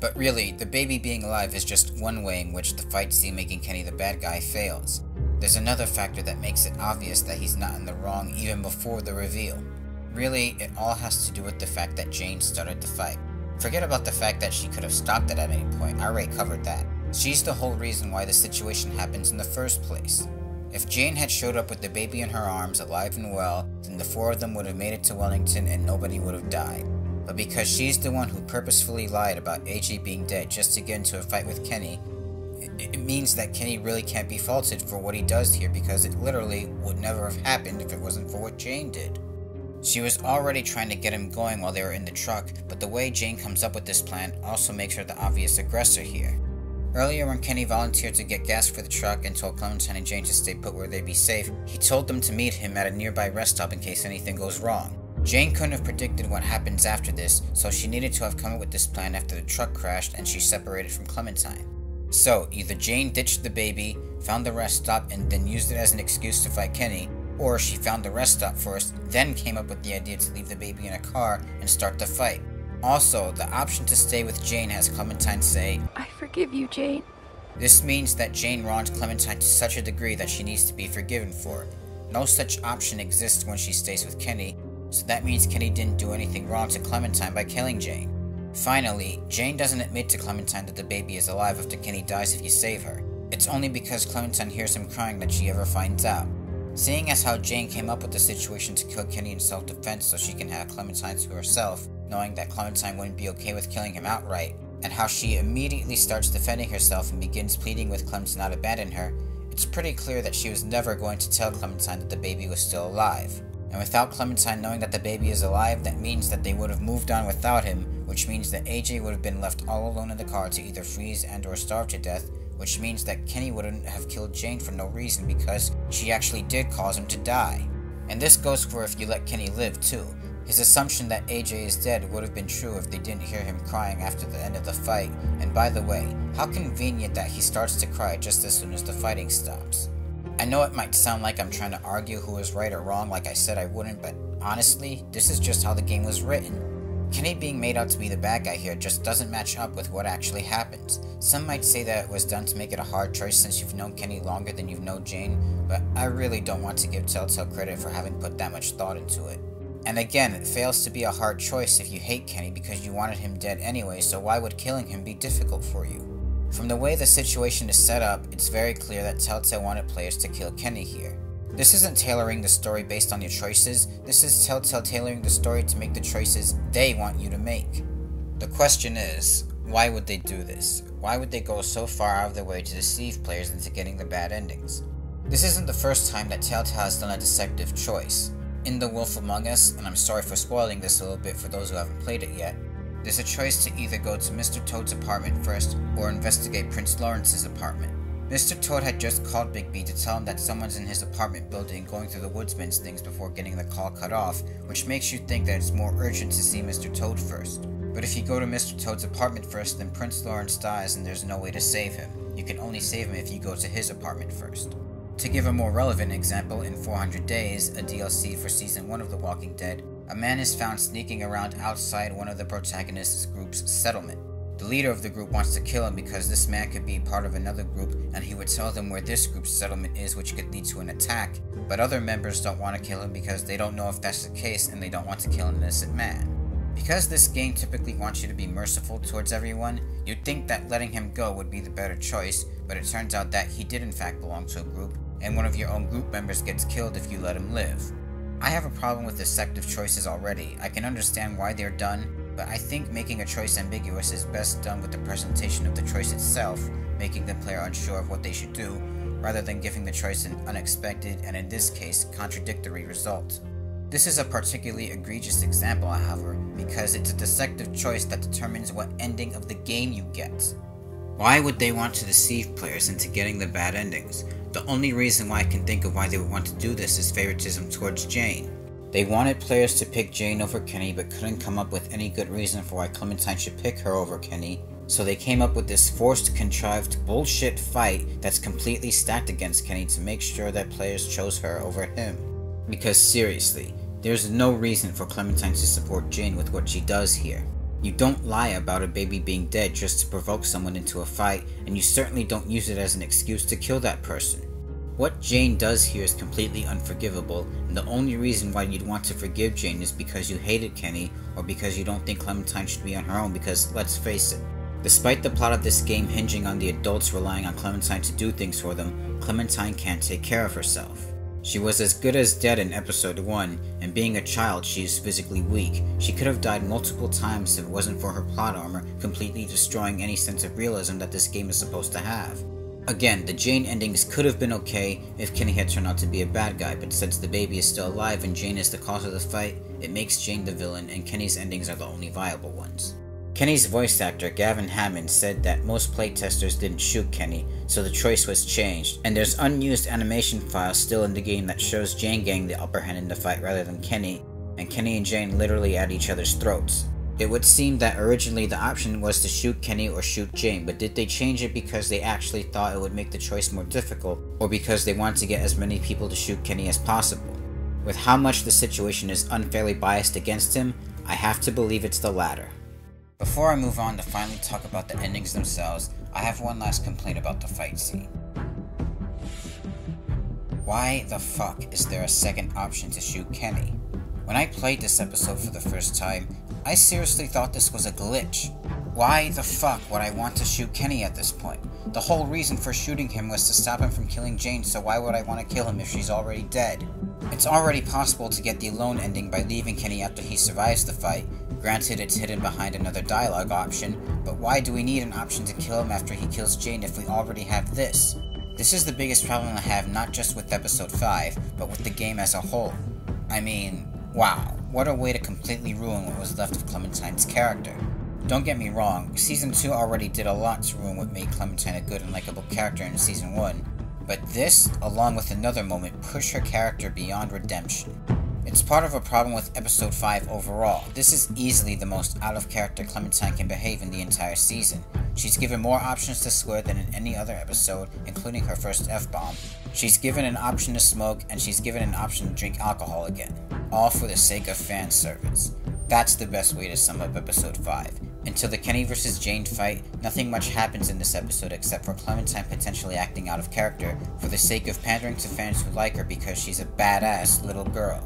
A: But really, the baby being alive is just one way in which the fight scene making Kenny the bad guy fails. There's another factor that makes it obvious that he's not in the wrong even before the reveal. Really, it all has to do with the fact that Jane started the fight. Forget about the fact that she could have stopped it at any point, I already covered that. She's the whole reason why the situation happens in the first place. If Jane had showed up with the baby in her arms, alive and well, then the four of them would have made it to Wellington and nobody would have died. But because she's the one who purposefully lied about AJ being dead just to get into a fight with Kenny, it means that Kenny really can't be faulted for what he does here because it literally would never have happened if it wasn't for what Jane did. She was already trying to get him going while they were in the truck, but the way Jane comes up with this plan also makes her the obvious aggressor here. Earlier, when Kenny volunteered to get gas for the truck and told Clementine and Jane to stay put where they'd be safe, he told them to meet him at a nearby rest stop in case anything goes wrong. Jane couldn't have predicted what happens after this, so she needed to have come up with this plan after the truck crashed and she separated from Clementine. So, either Jane ditched the baby, found the rest stop, and then used it as an excuse to fight Kenny, or she found the rest stop first, then came up with the idea to leave the baby in a car and start the fight. Also, the option to stay with Jane has Clementine say,
B: I forgive you, Jane.
A: This means that Jane wronged Clementine to such a degree that she needs to be forgiven for it. No such option exists when she stays with Kenny, so that means Kenny didn't do anything wrong to Clementine by killing Jane. Finally, Jane doesn't admit to Clementine that the baby is alive after Kenny dies if you save her. It's only because Clementine hears him crying that she ever finds out. Seeing as how Jane came up with the situation to kill Kenny in self-defense so she can have Clementine to herself, knowing that Clementine wouldn't be okay with killing him outright, and how she immediately starts defending herself and begins pleading with Clem to not abandon her, it's pretty clear that she was never going to tell Clementine that the baby was still alive. And without Clementine knowing that the baby is alive, that means that they would have moved on without him, which means that AJ would have been left all alone in the car to either freeze and or starve to death, which means that Kenny wouldn't have killed Jane for no reason because she actually did cause him to die. And this goes for if you let Kenny live too. His assumption that AJ is dead would have been true if they didn't hear him crying after the end of the fight, and by the way, how convenient that he starts to cry just as soon as the fighting stops. I know it might sound like I'm trying to argue who is right or wrong like I said I wouldn't, but honestly, this is just how the game was written. Kenny being made out to be the bad guy here just doesn't match up with what actually happens. Some might say that it was done to make it a hard choice since you've known Kenny longer than you've known Jane, but I really don't want to give Telltale credit for having put that much thought into it. And again, it fails to be a hard choice if you hate Kenny because you wanted him dead anyway, so why would killing him be difficult for you? From the way the situation is set up, it's very clear that Telltale wanted players to kill Kenny here. This isn't tailoring the story based on your choices, this is Telltale tailoring the story to make the choices they want you to make. The question is, why would they do this? Why would they go so far out of their way to deceive players into getting the bad endings? This isn't the first time that Telltale has done a deceptive choice. In The Wolf Among Us, and I'm sorry for spoiling this a little bit for those who haven't played it yet, there's a choice to either go to Mr. Toad's apartment first or investigate Prince Lawrence's apartment. Mr. Toad had just called Bigby to tell him that someone's in his apartment building going through the woodsman's things before getting the call cut off, which makes you think that it's more urgent to see Mr. Toad first. But if you go to Mr. Toad's apartment first, then Prince Lawrence dies and there's no way to save him. You can only save him if you go to his apartment first. To give a more relevant example, in 400 Days, a DLC for Season 1 of The Walking Dead, a man is found sneaking around outside one of the protagonist's group's settlement. The leader of the group wants to kill him because this man could be part of another group and he would tell them where this group's settlement is, which could lead to an attack. But other members don't want to kill him because they don't know if that's the case and they don't want to kill an innocent man. Because this game typically wants you to be merciful towards everyone, you'd think that letting him go would be the better choice, but it turns out that he did in fact belong to a group, and one of your own group members gets killed if you let him live. I have a problem with deceptive choices already. I can understand why they're done, but I think making a choice ambiguous is best done with the presentation of the choice itself, making the player unsure of what they should do, rather than giving the choice an unexpected and in this case contradictory result. This is a particularly egregious example, however, because it's a deceptive choice that determines what ending of the game you get. Why would they want to deceive players into getting the bad endings? The only reason why I can think of why they would want to do this is favoritism towards Jane. They wanted players to pick Jane over Kenny but couldn't come up with any good reason for why Clementine should pick her over Kenny, so they came up with this forced, contrived bullshit fight that's completely stacked against Kenny to make sure that players chose her over him. Because seriously, there's no reason for Clementine to support Jane with what she does here. You don't lie about a baby being dead just to provoke someone into a fight, and you certainly don't use it as an excuse to kill that person. What Jane does here is completely unforgivable, and the only reason why you'd want to forgive Jane is because you hated Kenny, or because you don't think Clementine should be on her own, because let's face it, despite the plot of this game hinging on the adults relying on Clementine to do things for them, Clementine can't take care of herself. She was as good as dead in episode 1, and being a child, she is physically weak. She could have died multiple times if it wasn't for her plot armor completely destroying any sense of realism that this game is supposed to have. Again, the Jane endings could have been okay if Kenny had turned out to be a bad guy, but since the baby is still alive and Jane is the cause of the fight, it makes Jane the villain and Kenny's endings are the only viable ones. Kenny's voice actor, Gavin Hammon, said that most playtesters didn't shoot Kenny, so the choice was changed, and there's unused animation files still in the game that shows Jane getting the upper hand in the fight rather than Kenny, and Kenny and Jane literally at each other's throats. It would seem that originally the option was to shoot Kenny or shoot Jane, but did they change it because they actually thought it would make the choice more difficult, or because they wanted to get as many people to shoot Kenny as possible? With how much the situation is unfairly biased against him, I have to believe it's the latter. Before I move on to finally talk about the endings themselves, I have one last complaint about the fight scene. Why the fuck is there a second option to shoot Kenny? When I played this episode for the first time, I seriously thought this was a glitch. Why the fuck would I want to shoot Kenny at this point? The whole reason for shooting him was to stop him from killing Jane, so why would I want to kill him if she's already dead? It's already possible to get the alone ending by leaving Kenny after he survives the fight, Granted, it's hidden behind another dialogue option, but why do we need an option to kill him after he kills Jane if we already have this? This is the biggest problem I have not just with episode 5, but with the game as a whole. I mean, wow, what a way to completely ruin what was left of Clementine's character. Don't get me wrong, Season 2 already did a lot to ruin what made Clementine a good and likable character in Season 1, but this, along with another moment, pushed her character beyond redemption. It's part of a problem with episode 5 overall. This is easily the most out of character Clementine can behave in the entire season. She's given more options to swear than in any other episode, including her first F-bomb. She's given an option to smoke, and she's given an option to drink alcohol again. All for the sake of fan service. That's the best way to sum up episode 5. Until the Kenny vs. Jane fight, nothing much happens in this episode except for Clementine potentially acting out of character for the sake of pandering to fans who like her because she's a badass little girl.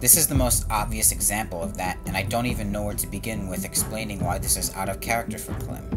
A: This is the most obvious example of that, and I don't even know where to begin with explaining why this is out of character for Clem.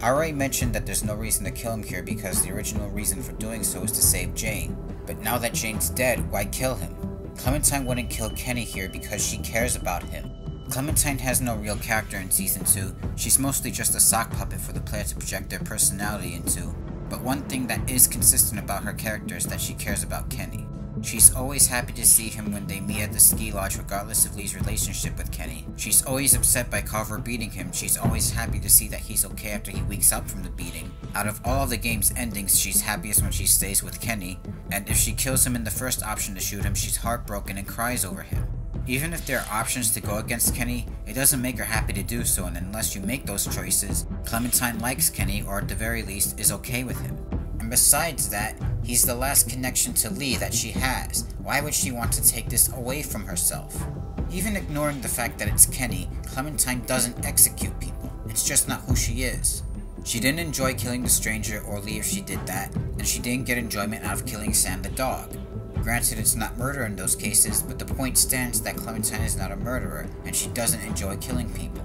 A: I already mentioned that there's no reason to kill him here because the original reason for doing so is to save Jane, but now that Jane's dead, why kill him? Clementine wouldn't kill Kenny here because she cares about him. Clementine has no real character in Season 2, she's mostly just a sock puppet for the player to project their personality into, but one thing that is consistent about her character is that she cares about Kenny. She's always happy to see him when they meet at the ski lodge regardless of Lee's relationship with Kenny. She's always upset by Carver beating him, she's always happy to see that he's okay after he wakes up from the beating. Out of all of the game's endings, she's happiest when she stays with Kenny, and if she kills him in the first option to shoot him, she's heartbroken and cries over him. Even if there are options to go against Kenny, it doesn't make her happy to do so, and unless you make those choices, Clementine likes Kenny, or at the very least, is okay with him. And besides that, he's the last connection to Lee that she has. Why would she want to take this away from herself? Even ignoring the fact that it's Kenny, Clementine doesn't execute people. It's just not who she is. She didn't enjoy killing the stranger or Lee if she did that, and she didn't get enjoyment out of killing Sam the dog. Granted, it's not murder in those cases, but the point stands that Clementine is not a murderer, and she doesn't enjoy killing people.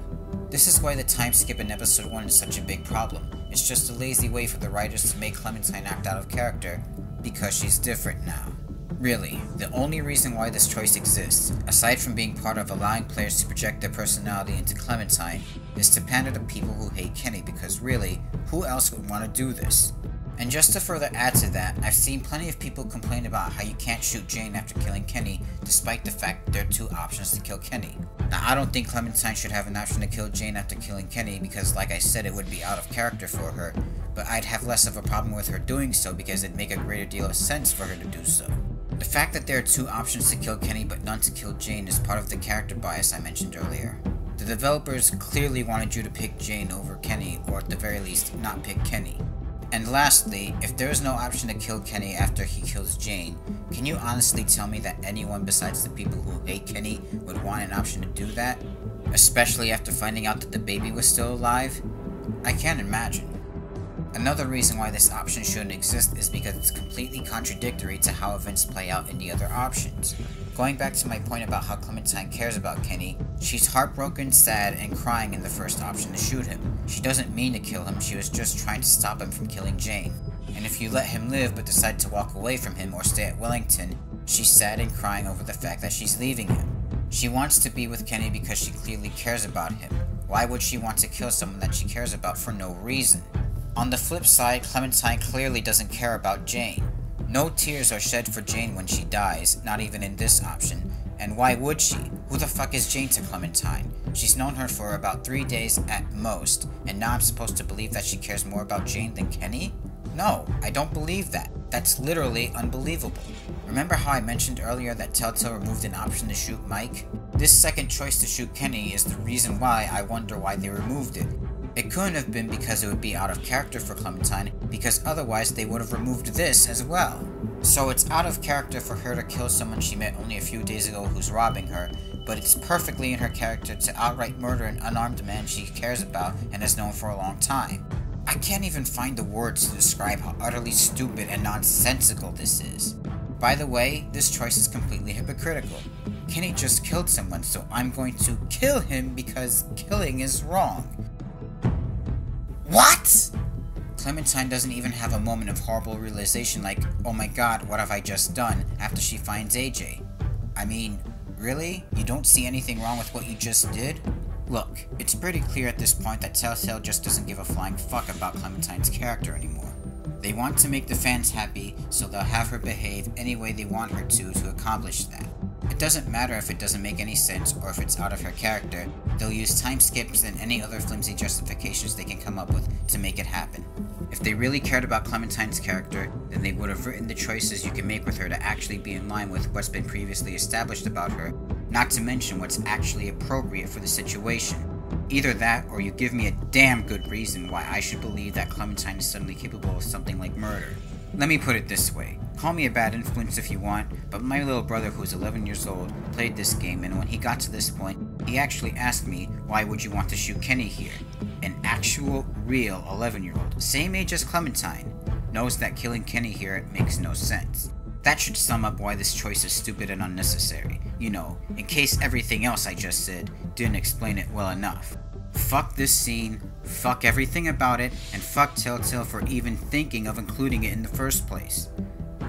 A: This is why the time skip in episode 1 is such a big problem. It's just a lazy way for the writers to make Clementine act out of character, because she's different now. Really, the only reason why this choice exists, aside from being part of allowing players to project their personality into Clementine, is to pander to people who hate Kenny because really, who else would want to do this? And just to further add to that, I've seen plenty of people complain about how you can't shoot Jane after killing Kenny, despite the fact there are two options to kill Kenny. Now, I don't think Clementine should have an option to kill Jane after killing Kenny because, like I said, it would be out of character for her, but I'd have less of a problem with her doing so because it'd make a greater deal of sense for her to do so. The fact that there are two options to kill Kenny but none to kill Jane is part of the character bias I mentioned earlier. The developers clearly wanted you to pick Jane over Kenny, or at the very least, not pick Kenny. And lastly, if there is no option to kill Kenny after he kills Jane, can you honestly tell me that anyone besides the people who hate Kenny would want an option to do that? Especially after finding out that the baby was still alive? I can't imagine. Another reason why this option shouldn't exist is because it's completely contradictory to how events play out in the other options. Going back to my point about how Clementine cares about Kenny, she's heartbroken, sad, and crying in the first option to shoot him. She doesn't mean to kill him, she was just trying to stop him from killing Jane. And if you let him live but decide to walk away from him or stay at Wellington, she's sad and crying over the fact that she's leaving him. She wants to be with Kenny because she clearly cares about him. Why would she want to kill someone that she cares about for no reason? On the flip side, Clementine clearly doesn't care about Jane. No tears are shed for Jane when she dies, not even in this option. And why would she? Who the fuck is Jane to Clementine? She's known her for about three days at most, and now I'm supposed to believe that she cares more about Jane than Kenny? No, I don't believe that. That's literally unbelievable. Remember how I mentioned earlier that Telltale removed an option to shoot Mike? This second choice to shoot Kenny is the reason why I wonder why they removed it. It couldn't have been because it would be out of character for Clementine, because otherwise they would have removed this as well. So it's out of character for her to kill someone she met only a few days ago who's robbing her, but it's perfectly in her character to outright murder an unarmed man she cares about and has known for a long time. I can't even find the words to describe how utterly stupid and nonsensical this is. By the way, this choice is completely hypocritical. Kenny just killed someone, so I'm going to kill him because killing is wrong. What? Clementine doesn't even have a moment of horrible realization like, oh my god, what have I just done, after she finds AJ. I mean, really? You don't see anything wrong with what you just did? Look, it's pretty clear at this point that Telltale just doesn't give a flying fuck about Clementine's character anymore. They want to make the fans happy, so they'll have her behave any way they want her to to accomplish that. It doesn't matter if it doesn't make any sense or if it's out of her character, they'll use time skips and any other flimsy justifications they can come up with to make it happen. If they really cared about Clementine's character, then they would have written the choices you can make with her to actually be in line with what's been previously established about her, not to mention what's actually appropriate for the situation. Either that, or you give me a damn good reason why I should believe that Clementine is suddenly capable of something like murder. Let me put it this way. Call me a bad influence if you want, but my little brother who's 11 years old played this game and when he got to this point, he actually asked me, why would you want to shoot Kenny here? An actual, real 11 year old, same age as Clementine, knows that killing Kenny here makes no sense. That should sum up why this choice is stupid and unnecessary. You know, in case everything else I just said didn't explain it well enough. Fuck this scene, fuck everything about it, and fuck Telltale for even thinking of including it in the first place.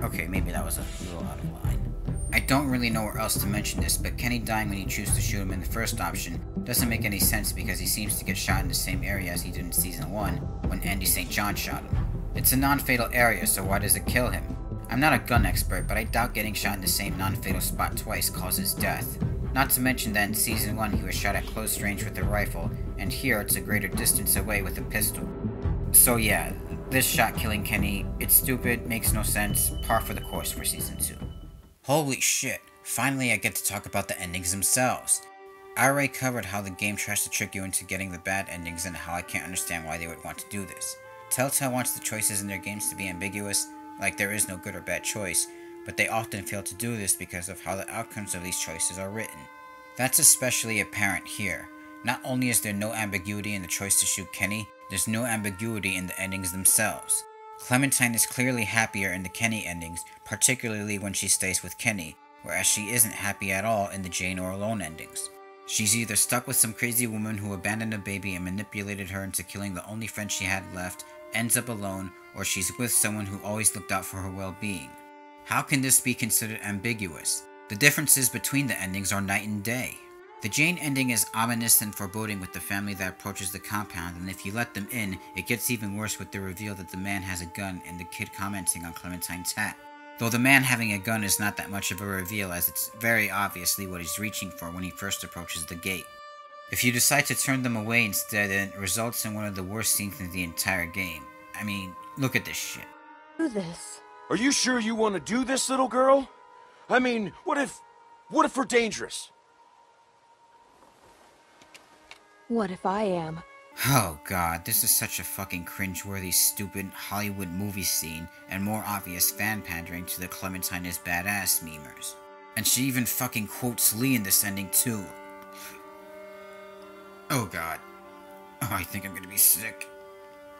A: Okay, maybe that was a little out of line. I don't really know where else to mention this, but Kenny dying when you choose to shoot him in the first option doesn't make any sense because he seems to get shot in the same area as he did in Season 1 when Andy St. John shot him. It's a non-fatal area, so why does it kill him? I'm not a gun expert, but I doubt getting shot in the same non-fatal spot twice causes death. Not to mention that in Season 1 he was shot at close range with a rifle, and here it's a greater distance away with a pistol. So yeah, this shot killing Kenny, it's stupid, makes no sense, par for the course for Season 2. Holy shit, finally I get to talk about the endings themselves. I already covered how the game tries to trick you into getting the bad endings and how I can't understand why they would want to do this. Telltale wants the choices in their games to be ambiguous, like there is no good or bad choice, but they often fail to do this because of how the outcomes of these choices are written. That's especially apparent here. Not only is there no ambiguity in the choice to shoot Kenny, there's no ambiguity in the endings themselves. Clementine is clearly happier in the Kenny endings, particularly when she stays with Kenny, whereas she isn't happy at all in the Jane or Alone endings. She's either stuck with some crazy woman who abandoned a baby and manipulated her into killing the only friend she had left, ends up alone, or she's with someone who always looked out for her well being. How can this be considered ambiguous? The differences between the endings are night and day. The Jane ending is ominous and foreboding with the family that approaches the compound, and if you let them in, it gets even worse with the reveal that the man has a gun and the kid commenting on Clementine's hat. Though the man having a gun is not that much of a reveal, as it's very obviously what he's reaching for when he first approaches the gate. If you decide to turn them away instead, then it results in one of the worst scenes in the entire game. I mean, look at this shit.
B: Do this.
C: Are you sure you want to do this, little girl? I mean, what if... what if we're dangerous?
B: What if I am?
A: Oh god, this is such a fucking cringeworthy, stupid Hollywood movie scene, and more obvious fan pandering to the Clementine is badass memers. And she even fucking quotes Lee in this ending too. Oh god. Oh, I think I'm gonna be sick.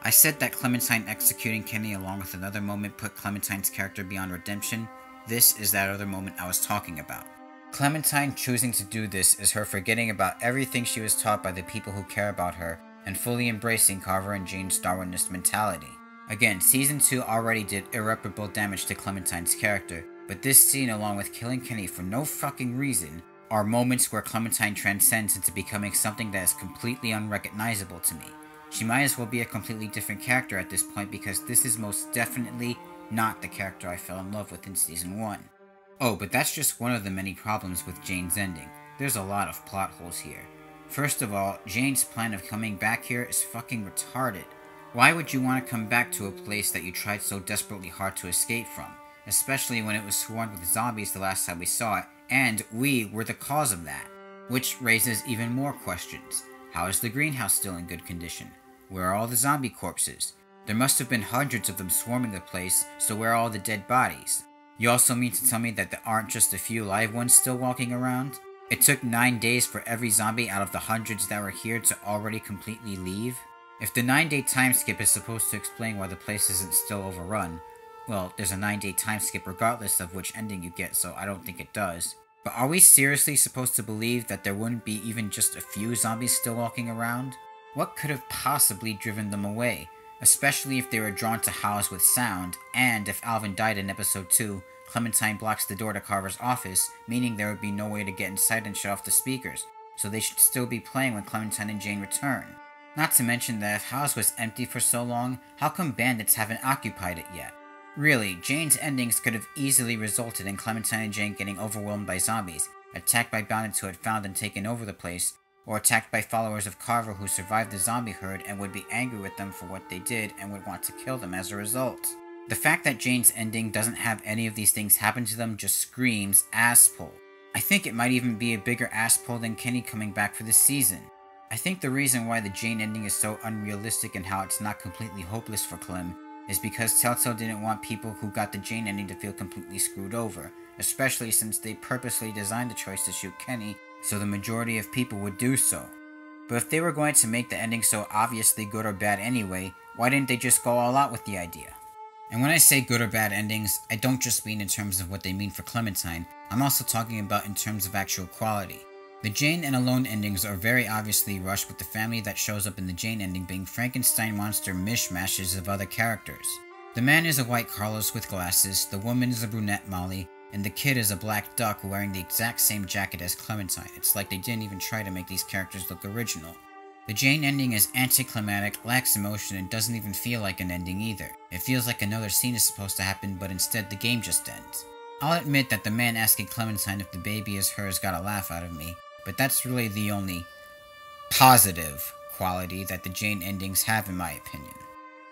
A: I said that Clementine executing Kenny along with another moment put Clementine's character beyond redemption. This is that other moment I was talking about. Clementine choosing to do this is her forgetting about everything she was taught by the people who care about her and fully embracing Carver and Jane's Darwinist mentality. Again, Season 2 already did irreparable damage to Clementine's character, but this scene along with killing Kenny for no fucking reason are moments where Clementine transcends into becoming something that is completely unrecognizable to me. She might as well be a completely different character at this point because this is most definitely not the character I fell in love with in Season 1. Oh, but that's just one of the many problems with Jane's ending. There's a lot of plot holes here. First of all, Jane's plan of coming back here is fucking retarded. Why would you want to come back to a place that you tried so desperately hard to escape from? Especially when it was swarmed with zombies the last time we saw it, and we were the cause of that. Which raises even more questions. How is the greenhouse still in good condition? Where are all the zombie corpses? There must have been hundreds of them swarming the place, so where are all the dead bodies? You also mean to tell me that there aren't just a few live ones still walking around? It took 9 days for every zombie out of the hundreds that were here to already completely leave? If the 9 day time skip is supposed to explain why the place isn't still overrun, well, there's a 9 day time skip regardless of which ending you get, so I don't think it does. But are we seriously supposed to believe that there wouldn't be even just a few zombies still walking around? What could have possibly driven them away, especially if they were drawn to Howe's with sound, and if Alvin died in episode 2, Clementine blocks the door to Carver's office, meaning there would be no way to get inside and shut off the speakers, so they should still be playing when Clementine and Jane return. Not to mention that if Howe's was empty for so long, how come bandits haven't occupied it yet? Really, Jane's endings could have easily resulted in Clementine and Jane getting overwhelmed by zombies, attacked by bandits who had found and taken over the place, or attacked by followers of Carver who survived the zombie herd and would be angry with them for what they did and would want to kill them as a result. The fact that Jane's ending doesn't have any of these things happen to them just screams ass pull. I think it might even be a bigger ass pull than Kenny coming back for this season. I think the reason why the Jane ending is so unrealistic and how it's not completely hopeless for Clem is because Telltale didn't want people who got the Jane ending to feel completely screwed over, especially since they purposely designed the choice to shoot Kenny so the majority of people would do so. But if they were going to make the ending so obviously good or bad anyway, why didn't they just go all out with the idea? And when I say good or bad endings, I don't just mean in terms of what they mean for Clementine, I'm also talking about in terms of actual quality. The Jane and Alone endings are very obviously rushed with the family that shows up in the Jane ending being Frankenstein monster mishmashes of other characters. The man is a white Carlos with glasses, the woman is a brunette Molly, and the kid is a black duck wearing the exact same jacket as Clementine. It's like they didn't even try to make these characters look original. The Jane ending is anticlimactic, lacks emotion, and doesn't even feel like an ending either. It feels like another scene is supposed to happen, but instead the game just ends. I'll admit that the man asking Clementine if the baby is hers got a laugh out of me, but that's really the only positive quality that the Jane endings have in my opinion.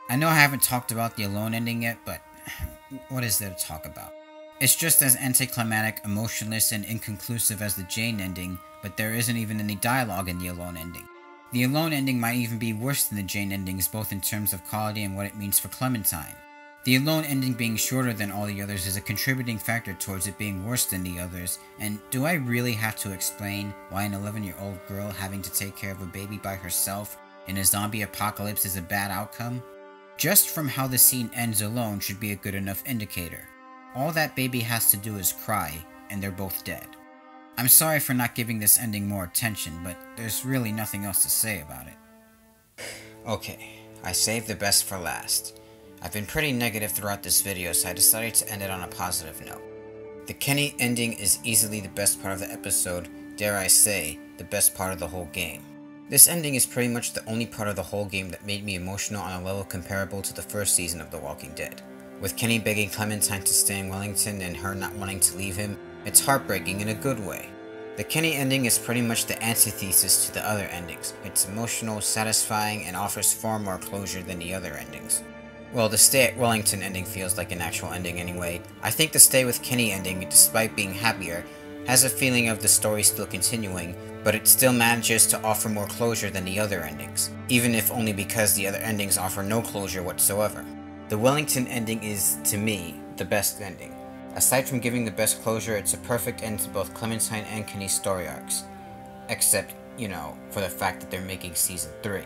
A: I know I haven't talked about the Alone ending yet, but [sighs] what is there to talk about? It's just as anticlimactic, emotionless, and inconclusive as the Jane ending, but there isn't even any dialogue in the Alone ending. The Alone ending might even be worse than the Jane endings, both in terms of quality and what it means for Clementine. The Alone ending being shorter than all the others is a contributing factor towards it being worse than the others, and do I really have to explain why an 11 year old girl having to take care of a baby by herself in a zombie apocalypse is a bad outcome? Just from how the scene ends alone should be a good enough indicator. All that baby has to do is cry, and they're both dead. I'm sorry for not giving this ending more attention, but there's really nothing else to say about it. Okay, I saved the best for last. I've been pretty negative throughout this video, so I decided to end it on a positive note. The Kenny ending is easily the best part of the episode, dare I say, the best part of the whole game. This ending is pretty much the only part of the whole game that made me emotional on a level comparable to the first season of The Walking Dead. With Kenny begging Clementine to stay in Wellington and her not wanting to leave him, it's heartbreaking in a good way. The Kenny ending is pretty much the antithesis to the other endings. It's emotional, satisfying, and offers far more closure than the other endings. Well, the stay at Wellington ending feels like an actual ending anyway. I think the stay with Kenny ending, despite being happier, has a feeling of the story still continuing, but it still manages to offer more closure than the other endings, even if only because the other endings offer no closure whatsoever. The Wellington ending is, to me, the best ending. Aside from giving the best closure, it's a perfect end to both Clementine and Kenny's story arcs. Except, you know, for the fact that they're making season 3.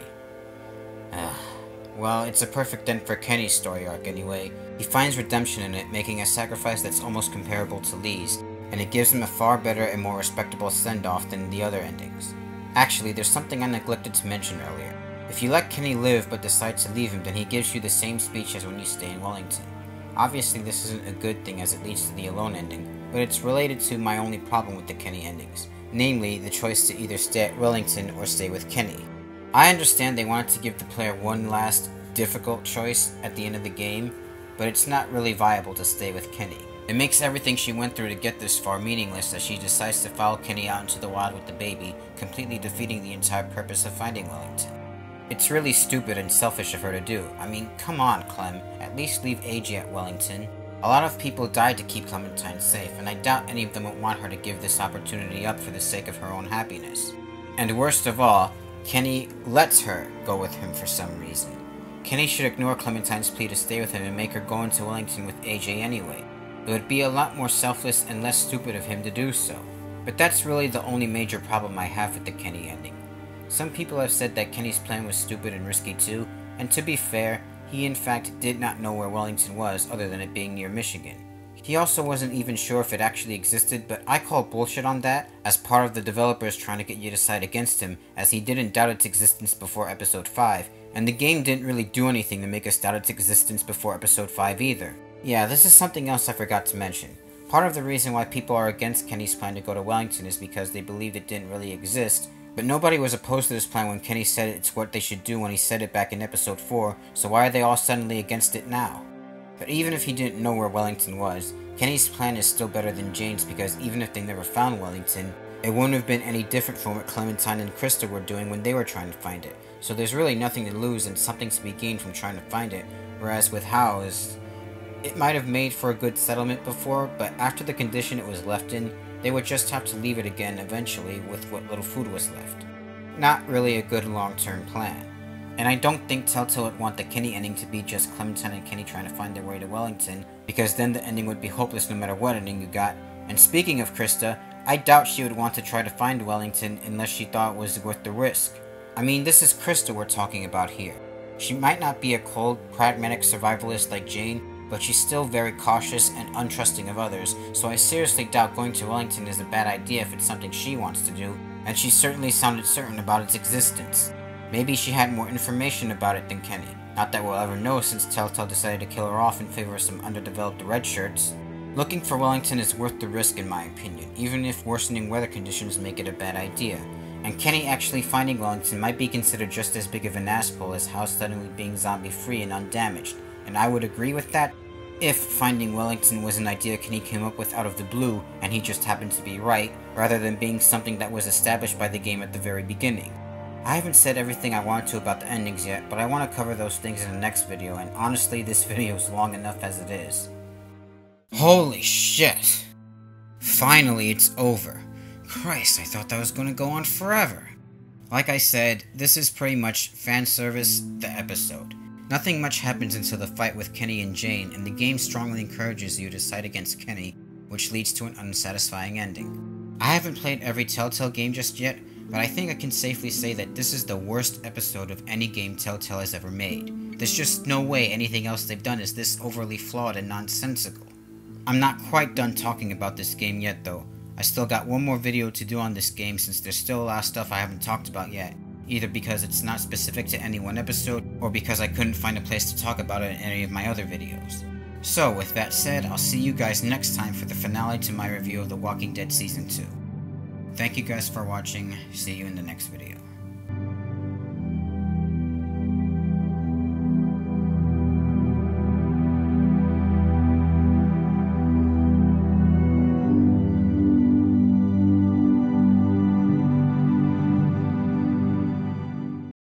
A: Ah. [sighs] Well, it's a perfect end for Kenny's story arc anyway. He finds redemption in it, making a sacrifice that's almost comparable to Lee's, and it gives him a far better and more respectable send-off than the other endings. Actually, there's something I neglected to mention earlier. If you let Kenny live but decide to leave him, then he gives you the same speech as when you stay in Wellington. Obviously, this isn't a good thing as it leads to the Alone ending, but it's related to my only problem with the Kenny endings, namely the choice to either stay at Wellington or stay with Kenny. I understand they wanted to give the player one last difficult choice at the end of the game, but it's not really viable to stay with Kenny. It makes everything she went through to get this far meaningless as she decides to follow Kenny out into the wild with the baby, completely defeating the entire purpose of finding Wellington. It's really stupid and selfish of her to do. I mean, come on, Clem, at least leave AJ at Wellington. A lot of people died to keep Clementine safe, and I doubt any of them would want her to give this opportunity up for the sake of her own happiness. And worst of all, Kenny lets her go with him for some reason. Kenny should ignore Clementine's plea to stay with him and make her go into Wellington with AJ anyway. It would be a lot more selfless and less stupid of him to do so. But that's really the only major problem I have with the Kenny ending. Some people have said that Kenny's plan was stupid and risky too, and to be fair, he in fact did not know where Wellington was other than it being near Michigan. He also wasn't even sure if it actually existed, but I call bullshit on that as part of the developers trying to get you to side against him, as he didn't doubt its existence before episode 5, and the game didn't really do anything to make us doubt its existence before episode 5 either. Yeah, this is something else I forgot to mention. Part of the reason why people are against Kenny's plan to go to Wellington is because they believed it didn't really exist, but nobody was opposed to this plan when Kenny said it's what they should do when he said it back in episode 4, so why are they all suddenly against it now? But even if he didn't know where Wellington was, Kenny's plan is still better than Jane's because even if they never found Wellington, it wouldn't have been any different from what Clementine and Krista were doing when they were trying to find it. So there's really nothing to lose and something to be gained from trying to find it, whereas with Howe's, it might have made for a good settlement before, but after the condition it was left in, they would just have to leave it again eventually with what little food was left. Not really a good long-term plan. And I don't think Telltale would want the Kenny ending to be just Clementine and Kenny trying to find their way to Wellington, because then the ending would be hopeless no matter what ending you got. And speaking of Krista, I doubt she would want to try to find Wellington unless she thought it was worth the risk. I mean, this is Krista we're talking about here. She might not be a cold, pragmatic survivalist like Jane, but she's still very cautious and untrusting of others, so I seriously doubt going to Wellington is a bad idea if it's something she wants to do, and she certainly sounded certain about its existence. Maybe she had more information about it than Kenny. Not that we'll ever know since Telltale decided to kill her off in favor of some underdeveloped red shirts. Looking for Wellington is worth the risk in my opinion, even if worsening weather conditions make it a bad idea. And Kenny actually finding Wellington might be considered just as big of an asshole as Howe's suddenly being zombie free and undamaged, and I would agree with that if finding Wellington was an idea Kenny came up with out of the blue and he just happened to be right, rather than being something that was established by the game at the very beginning. I haven't said everything I want to about the endings yet, but I want to cover those things in the next video, and honestly this [laughs] video is long enough as it is. Holy shit! Finally, it's over. Christ, I thought that was going to go on forever. Like I said, this is pretty much fan service, the episode. Nothing much happens until the fight with Kenny and Jane, and the game strongly encourages you to side against Kenny, which leads to an unsatisfying ending. I haven't played every Telltale game just yet, but I think I can safely say that this is the worst episode of any game Telltale has ever made. There's just no way anything else they've done is this overly flawed and nonsensical. I'm not quite done talking about this game yet though. I still got one more video to do on this game since there's still a lot of stuff I haven't talked about yet, either because it's not specific to any one episode, or because I couldn't find a place to talk about it in any of my other videos. So with that said, I'll see you guys next time for the finale to my review of The Walking Dead Season 2. Thank you guys for watching, see you in the next video.